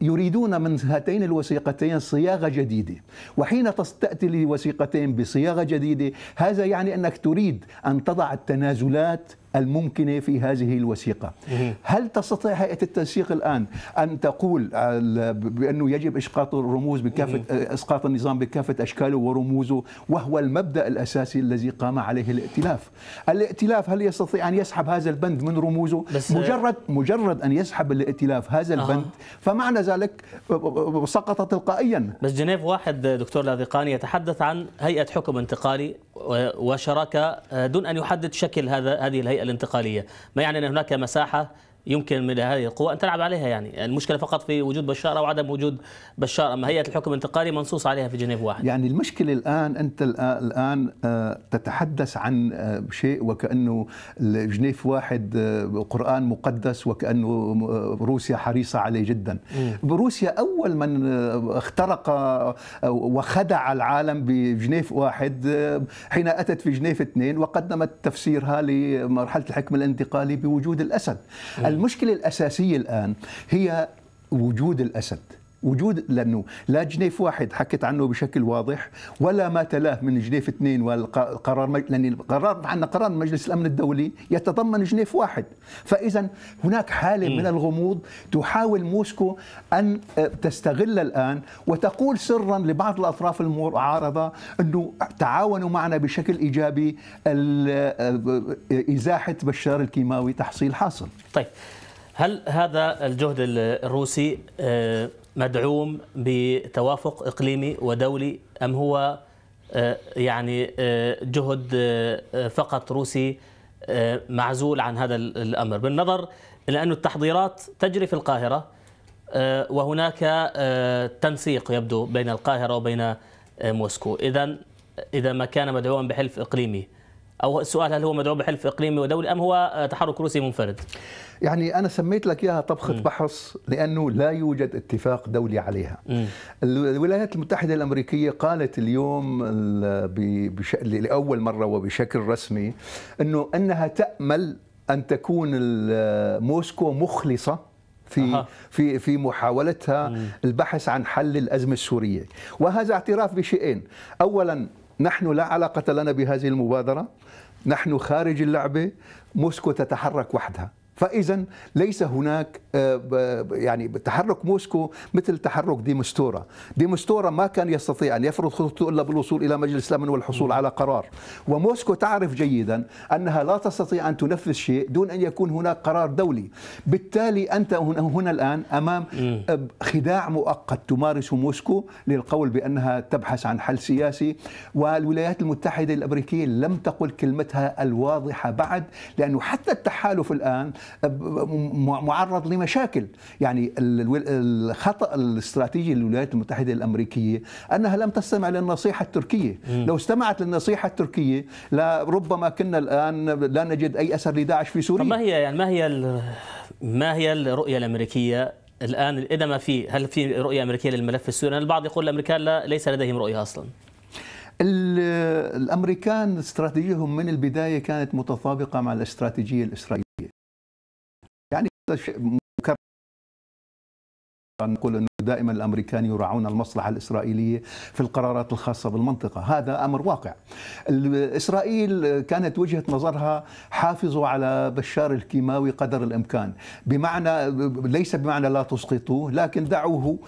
يريدون من هاتين الوثيقتين صياغة جديدة. وحين تأتي لوثيقتين بصياغة جديدة هذا يعني أنك تريد أن تضع التنازلات الممكنة في هذه الوثيقة. هل تستطيع هيئة التنسيق الآن أن تقول بأنه يجب إسقاط الرموز بكافة إسقاط النظام بكافة أشكاله ورموزه وهو المبدأ الأساسي الذي قام عليه الائتلاف. الائتلاف هل يستطيع أن يسحب هذا البند من رموزه؟ بس- مجرد مجرد أن يسحب الائتلاف هذا. البند فمعنى ذلك سقط تلقائيا. بس جنيف واحد دكتور لاذقاني يتحدث عن هيئة حكم انتقالي و- وشراكة دون أن يحدد شكل هذا هذه الهيئة الانتقالية. ما يعني أن هناك مساحة يمكن من هذه القوى أن تلعب عليها يعني. المشكلة فقط في وجود بشار أو عدم وجود بشار أما هيئة الحكم الانتقالي منصوص عليها في جنيف واحد. يعني المشكلة الآن أنت الآن- الآن آه، تتحدث عن آه، شيء وكأنه جنيف واحد آه، قرآن مقدس وكأنه آه، روسيا حريصة عليه جدا. روسيا أول من اخترق وخدع العالم بجنيف واحد حين أتت في جنيف اثنين وقدمت تفسيرها لمرحلة الحكم الانتقالي بوجود الأسد. المشكلة الأساسية الآن هي وجود الأسد. وجود لأنه لا جنيف واحد حكت عنه بشكل واضح ولا ما تلاه من جنيف اثنين والقرار مج... لأن القرار عندنا قرار مجلس الأمن الدولي يتضمن جنيف واحد. فاذا هناك حالة من الغموض تحاول موسكو أن تستغل الآن وتقول سرا لبعض الأطراف المعارضة إنه تعاونوا معنا بشكل إيجابي ال- إزاحة بشار الكيماوي تحصيل حاصل. طيب هل هذا الجهد الروسي آه، مدعوم بتوافق إقليمي ودولي أم هو آه، يعني آه، جهد آه، فقط روسي معزول عن هذا الأمر. بالنظر إلى أن التحضيرات تجري في القاهرة آه، وهناك تنسيق يبدو بين القاهرة وبين موسكو. اذا إذا ما كان مدعوما بحلف إقليمي أو السؤال هل هو مدعو بحلف إقليمي ودولي أم هو آه، تحرك روسي منفرد؟ يعني أنا سميت لك إياها طبخة بحث لأنه لا يوجد اتفاق دولي عليها مم. الولايات المتحدة الأمريكية قالت اليوم بش... لأول مرة وبشكل رسمي أنه أنها تأمل أن تكون ال- موسكو مخلصة في. في في محاولتها البحث عن حل الأزمة السورية وهذا اعتراف بشيئين اولا نحن لا علاقة لنا بهذه المبادرة نحن خارج اللعبة موسكو تتحرك وحدها. فاذا ليس هناك آه، يعني تحرك موسكو مثل تحرك ديمستورا ديمستورا ما كان يستطيع أن يفرض خطته إلا بالوصول إلى مجلس الأمن والحصول على قرار. وموسكو تعرف جيدا أنها لا تستطيع أن تنفذ شيء دون أن يكون هناك قرار دولي. بالتالي أنت هنا, الآن أمام آه، خداع مؤقت تمارسه موسكو للقول بأنها تبحث عن حل سياسي. والولايات المتحدة الأمريكية لم تقل كلمتها الواضحة بعد لأنه حتى التحالف الآن معرض لمشاكل يعني ال- الخطأ الاستراتيجي للولايات المتحدة الأمريكية أنها لم تستمع للنصيحة التركية لو استمعت للنصيحة التركية لربما كنا الآن لا نجد أي أثر لداعش في سوريا ما هي يعني ما هي ما هي الرؤية الأمريكية الآن إذا ما في هل في رؤية أمريكية للملف السوري؟ البعض يقول الأمريكان لا ليس لديهم رؤية أصلا. ال- الأمريكان استراتيجيهم من البداية كانت متطابقه مع الاستراتيجية الإسرائيلية. شيء مكرر. نقول أنه دائما الأمريكان يراعون المصلحة الإسرائيلية في القرارات الخاصة بالمنطقة، هذا أمر واقع. اسرائيل كانت وجهة نظرها حافظوا على بشار الكيماوي قدر الإمكان، بمعنى ليس بمعنى لا تسقطوه، لكن دعوه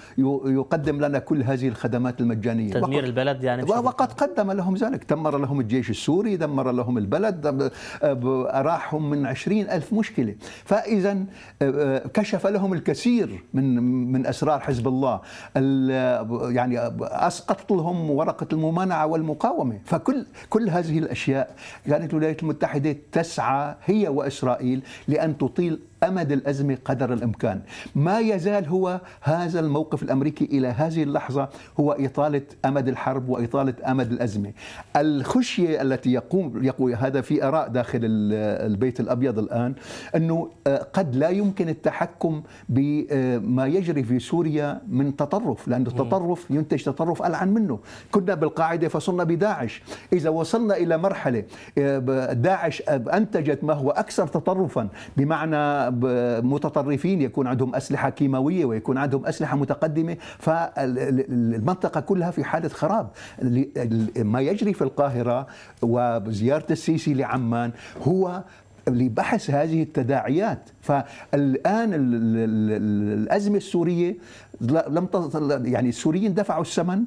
يقدم لنا كل هذه الخدمات المجانية. تدمير البلد يعني وقد قدم لهم ذلك، دمر لهم الجيش السوري، دمر لهم البلد، أراحهم من عشرين ألف مشكلة، فاذا كشف لهم الكثير من من أسرار حزب الله يعني اسقطت لهم ورقة الممانعة والمقاومة. فكل كل هذه الأشياء كانت الولايات المتحدة تسعى هي وإسرائيل لأن تطيل أمد الازمه قدر الإمكان. ما يزال هو هذا الموقف الأمريكي إلى هذه اللحظة هو إطالة أمد الحرب وإطالة أمد الأزمة. الخشية التي يقوم يقوي هذا في آراء داخل البيت الأبيض الآن أنه قد لا يمكن التحكم بما يجري في سوريا من تطرف لأن التطرف ينتج تطرف ألعن منه. كنا بالقاعدة فصلنا بداعش. إذا وصلنا إلى مرحلة داعش أنتجت ما هو أكثر تطرفا بمعنى متطرفين يكون عندهم أسلحة كيماوية ويكون عندهم أسلحة متقدمة. فالمنطقة كلها في حالة خراب. ما يجري في القاهرة وزيارة السيسي لعمان هو لبحث هذه التداعيات. فالآن الأزمة السورية لم يعني السوريين دفعوا الثمن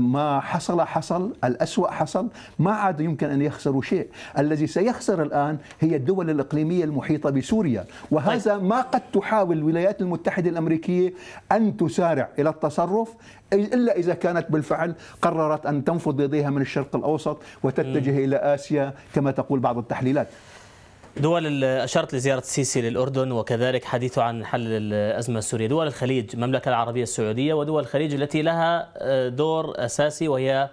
ما حصل حصل الأسوأ حصل ما عاد يمكن أن يخسروا شيء. الذي سيخسر الآن هي الدول الإقليمية المحيطة بسوريا. وهذا ما قد تحاول الولايات المتحدة الأمريكية أن تسارع إلى التصرف إلا إذا كانت بالفعل قررت أن تنفض يديها من الشرق الأوسط وتتجه إلى آسيا كما تقول بعض التحليلات. دول أشرت لزيارة السيسي للأردن وكذلك حديثه عن حل الأزمة السورية. دول الخليج المملكة العربية السعودية ودول الخليج التي لها دور أساسي وهي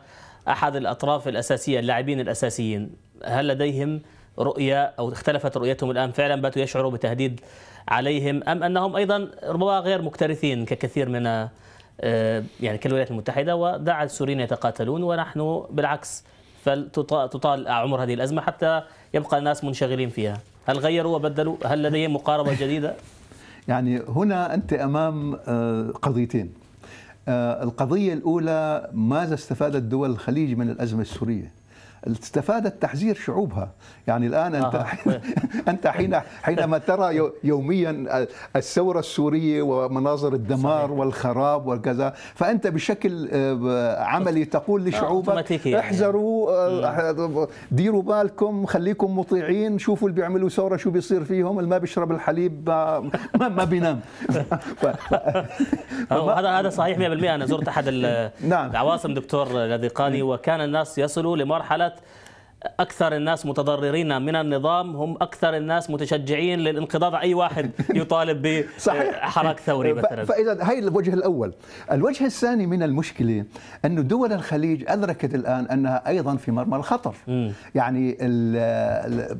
أحد الأطراف الأساسية اللاعبين الأساسيين. هل لديهم رؤية أو اختلفت رؤيتهم الآن فعلا باتوا يشعروا بتهديد عليهم أم أنهم أيضا ربما غير مكترثين ككثير من يعني كالولايات المتحدة؟ ودع السوريين يتقاتلون ونحن بالعكس فلتطال عمر هذه الأزمة حتى يبقى الناس منشغلين فيها. هل غيروا وبدلوا؟ هل لديهم مقاربة جديدة؟ يعني هنا أنت أمام قضيتين. القضية الأولى ماذا استفادت دول الخليج من الأزمة السورية؟ استفادت تحذير شعوبها. يعني الآن أنت آه. أنت حين حينما ترى يوميا الثورة السورية ومناظر الدمار صحيح. والخراب وكذا فأنت بشكل عملي تقول لشعوبك احذروا ديروا بالكم خليكم مطيعين شوفوا اللي بيعملوا ثورة شو بيصير فيهم اللي ما بيشرب الحليب ما, ما بينام. هذا هذا صحيح 100% أنا زرت أحد العواصم دكتور لذيقاني وكان الناس يصلوا لمرحله أكثر الناس متضررين من النظام هم أكثر الناس متشجعين للانقضاض. على أي واحد يطالب بحراك ثوري مثلا. فإذا هي الوجه الأول. الوجه الثاني من المشكلة انه دول الخليج أدركت الآن أنها أيضا في مرمى الخطر. م. يعني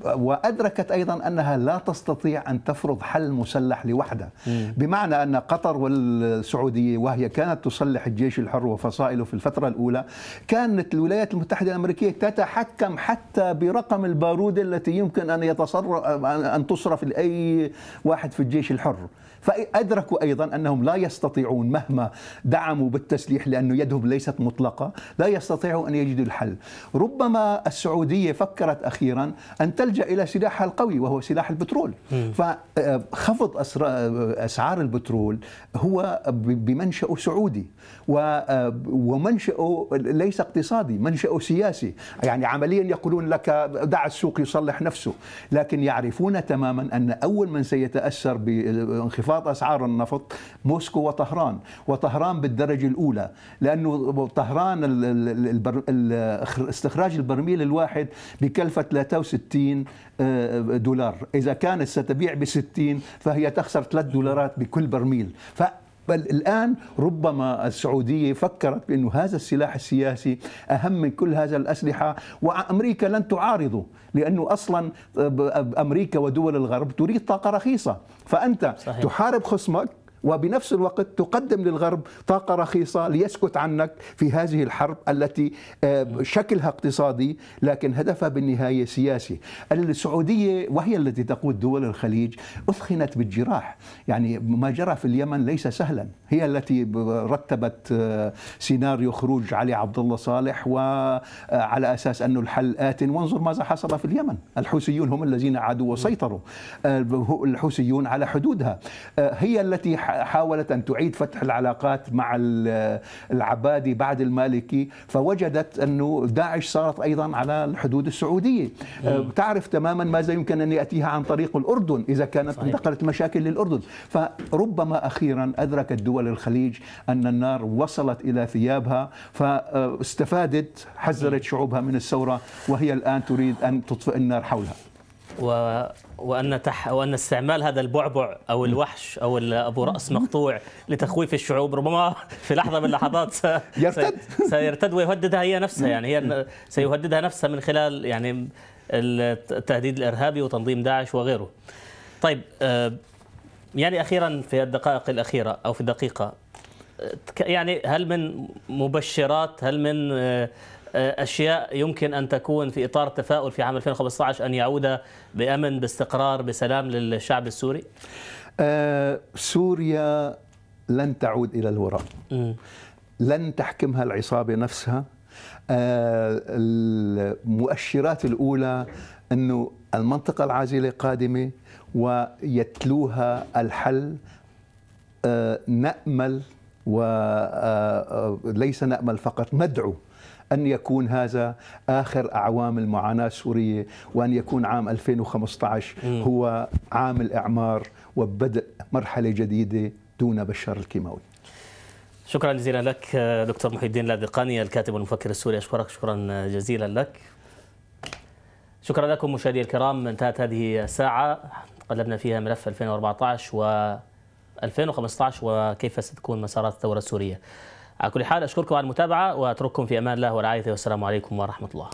وأدركت أيضا أنها لا تستطيع أن تفرض حل مسلح لوحدها. بمعنى أن قطر والسعودية وهي كانت تصلح الجيش الحر وفصائله في الفترة الأولى كانت الولايات المتحدة الأمريكية تتحكم حتى برقم البارود التي يمكن أن يتصرف أن تصرف لأي واحد في الجيش الحر. فأدركوا أيضا أنهم لا يستطيعون مهما دعموا بالتسليح لأنه يدهم ليست مطلقة لا يستطيعوا أن يجدوا الحل. ربما السعودية فكرت أخيرا أن تلجأ إلى سلاحها القوي وهو سلاح البترول. فخفض أسعار البترول هو بمنشأ سعودي ومنشأه ليس اقتصادي منشأه سياسي. يعني عمليا يقولون لك دع السوق يصلح نفسه لكن يعرفون تماما أن أول من سيتأثر بانخفاض أسعار النفط موسكو وطهران وطهران بالدرجة الأولى لأنه طهران استخراج البرميل الواحد بكلفة 63 دولار. إذا كانت ستبيع ب 60 فهي تخسر 3 دولارات بكل برميل. ف بل الآن ربما السعودية فكرت بأن هذا السلاح السياسي أهم من كل هذا الأسلحة وأمريكا لن تعارضه لأنه أصلا أمريكا ودول الغرب تريد طاقة رخيصة فأنت صحيح. تحارب خصمك وبنفس الوقت تقدم للغرب طاقة رخيصة ليسكت عنك في هذه الحرب التي آه، شكلها اقتصادي لكن هدفها بالنهاية سياسي. السعودية وهي التي تقود دول الخليج أثخنت بالجراح. يعني ما جرى في اليمن ليس سهلا. هي التي رتبت آه، سيناريو خروج علي عبد الله صالح وعلى أساس أنه الحل آت. وانظر ماذا حصل في اليمن. الحوثيون هم الذين عادوا وسيطروا. آه، الحوثيون على حدودها. هي التي حاولت أن تعيد فتح العلاقات مع العبادي بعد المالكي فوجدت أنه داعش صارت أيضا على الحدود السعودية مم. تعرف تماما ماذا يمكن أن يأتيها عن طريق الأردن إذا كانت صحيح. انتقلت مشاكل للأردن فربما أخيرا أدركت دول الخليج أن النار وصلت إلى ثيابها فاستفادت حذرت شعوبها من الثورة وهي الآن تريد أن تطفئ النار حولها و... وأن تح... وأن استعمال هذا البعبع أو الوحش أو أبو رأس مقطوع لتخويف الشعوب ربما في لحظة من اللحظات. يرتد سيرتد ويهددها هي نفسها يعني هي سيهددها نفسها من خلال يعني التهديد الإرهابي وتنظيم داعش وغيره. طيب آه، يعني أخيرا في الدقائق الأخيرة أو في الدقيقة يعني هل من مبشرات هل من آه، أشياء يمكن أن تكون في إطار التفاؤل في عام 2015 أن يعود بأمن باستقرار بسلام للشعب السوري؟ آه سوريا لن تعود إلى الوراء. م. لن تحكمها العصابة نفسها. آه المؤشرات الأولى أنه المنطقة العازلة قادمة ويتلوها الحل آه نأمل وليس آه، آه، نأمل فقط ندعو أن يكون هذا آخر أعوام المعاناة السورية وأن يكون عام 2015 هو عام الإعمار وبدء مرحلة جديدة دون بشار الكيماوي. شكرا جزيلا لك دكتور محي الدين اللاذقاني الكاتب والمفكر السوري أشكرك شكرا جزيلا لك. شكرا لكم مشاهدي الكرام انتهت هذه الساعة. قلبنا فيها ملف 2014 و 2015 وكيف ستكون مسارات الثورة السورية؟ على كل حال أشكركم على المتابعة وأترككم في أمان الله ورعايته والسلام عليكم ورحمة الله.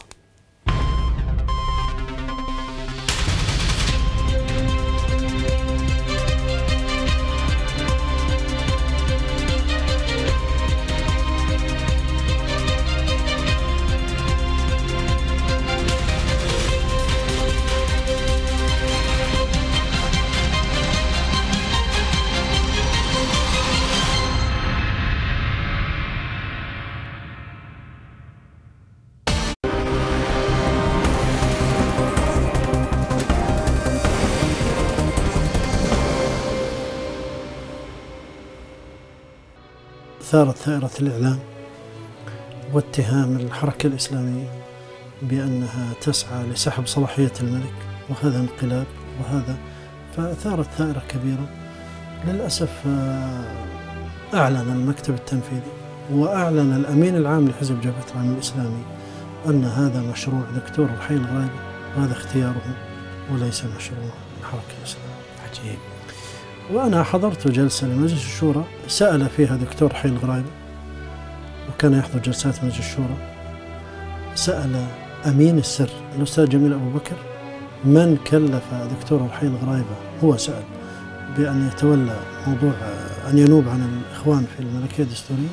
ثارت ثائرة الإعلام واتهام الحركة الإسلامية بأنها تسعى لسحب صلاحية الملك وهذا انقلاب وهذا فثارت ثائرة كبيرة. للأسف آه، أعلن المكتب التنفيذي وأعلن الأمين العام لحزب جبهة العالم الإسلامي أن هذا مشروع دكتور الحي الغريبي وهذا اختياره وليس مشروع الحركة الإسلامية. عجيب. وأنا حضرت جلسة لمجلس الشورى سأل فيها دكتور حي الغرايبة وكان يحضر جلسات مجلس الشورى. سأل أمين السر الأستاذ جميل أبو بكر من كلف دكتور الحي الغرايبة هو سأل بأن يتولى موضوع أن ينوب عن الإخوان في الملكية الدستورية.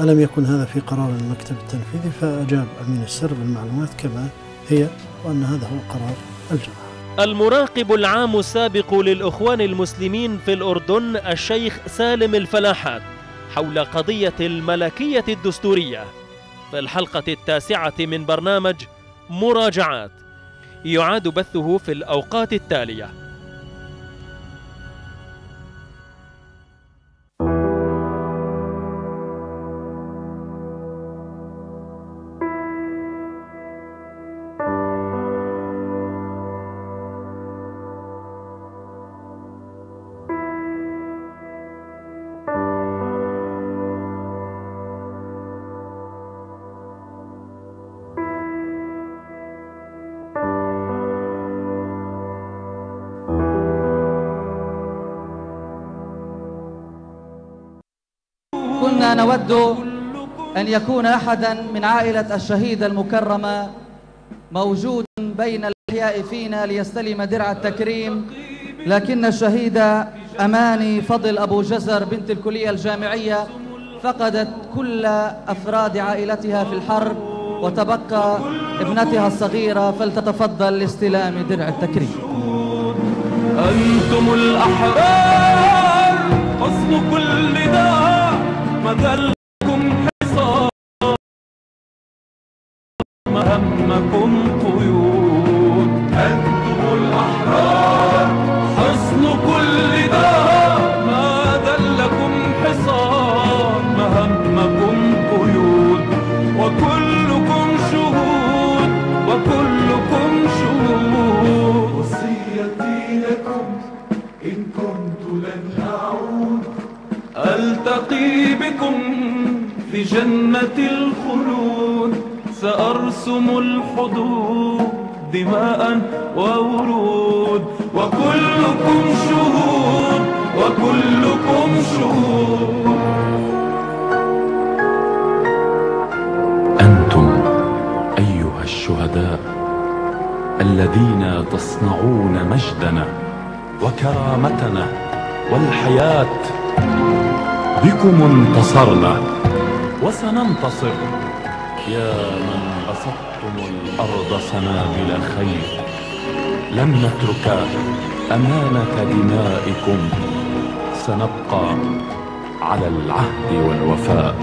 ألم يكن هذا في قرار المكتب التنفيذي؟ فأجاب أمين السر بالمعلومات كما هي وأن هذا هو قرار الجماعة المراقب العام السابق للإخوان المسلمين في الأردن الشيخ سالم الفلاحات حول قضية الملكية الدستورية. في الحلقة التاسعة من برنامج مراجعات يعاد بثه في الأوقات التالية. نود أن يكون أحدا من عائلة الشهيد المكرمة موجود بين الأحياء فينا ليستلم درع التكريم لكن الشهيد أماني فضل أبو جزر بنت الكلية الجامعية فقدت كل أفراد عائلتها في الحرب وتبقى ابنتها الصغيرة فلتتفضل لاستلام درع التكريم. أنتم الأحرار حصن كل داء مذلكم مهمكم قيود. أنتم الأحرار حصن كل داء ما ذلكم حصار مهمكم قيود. وكلكم شهود وكلكم شهود. وصيتي لكم إن كنت لن أعود. ألتقي بكم في جنة الخلود. سأرسم الحدود دماء وورود وكلكم شهود وكلكم شهود. أنتم أيها الشهداء الذين تصنعون مجدنا وكرامتنا والحياة بكم انتصرنا وسننتصر. يا من بسطتم الأرض سنابل خير. لن نترك أمانة دمائكم. سنبقى على العهد والوفاء.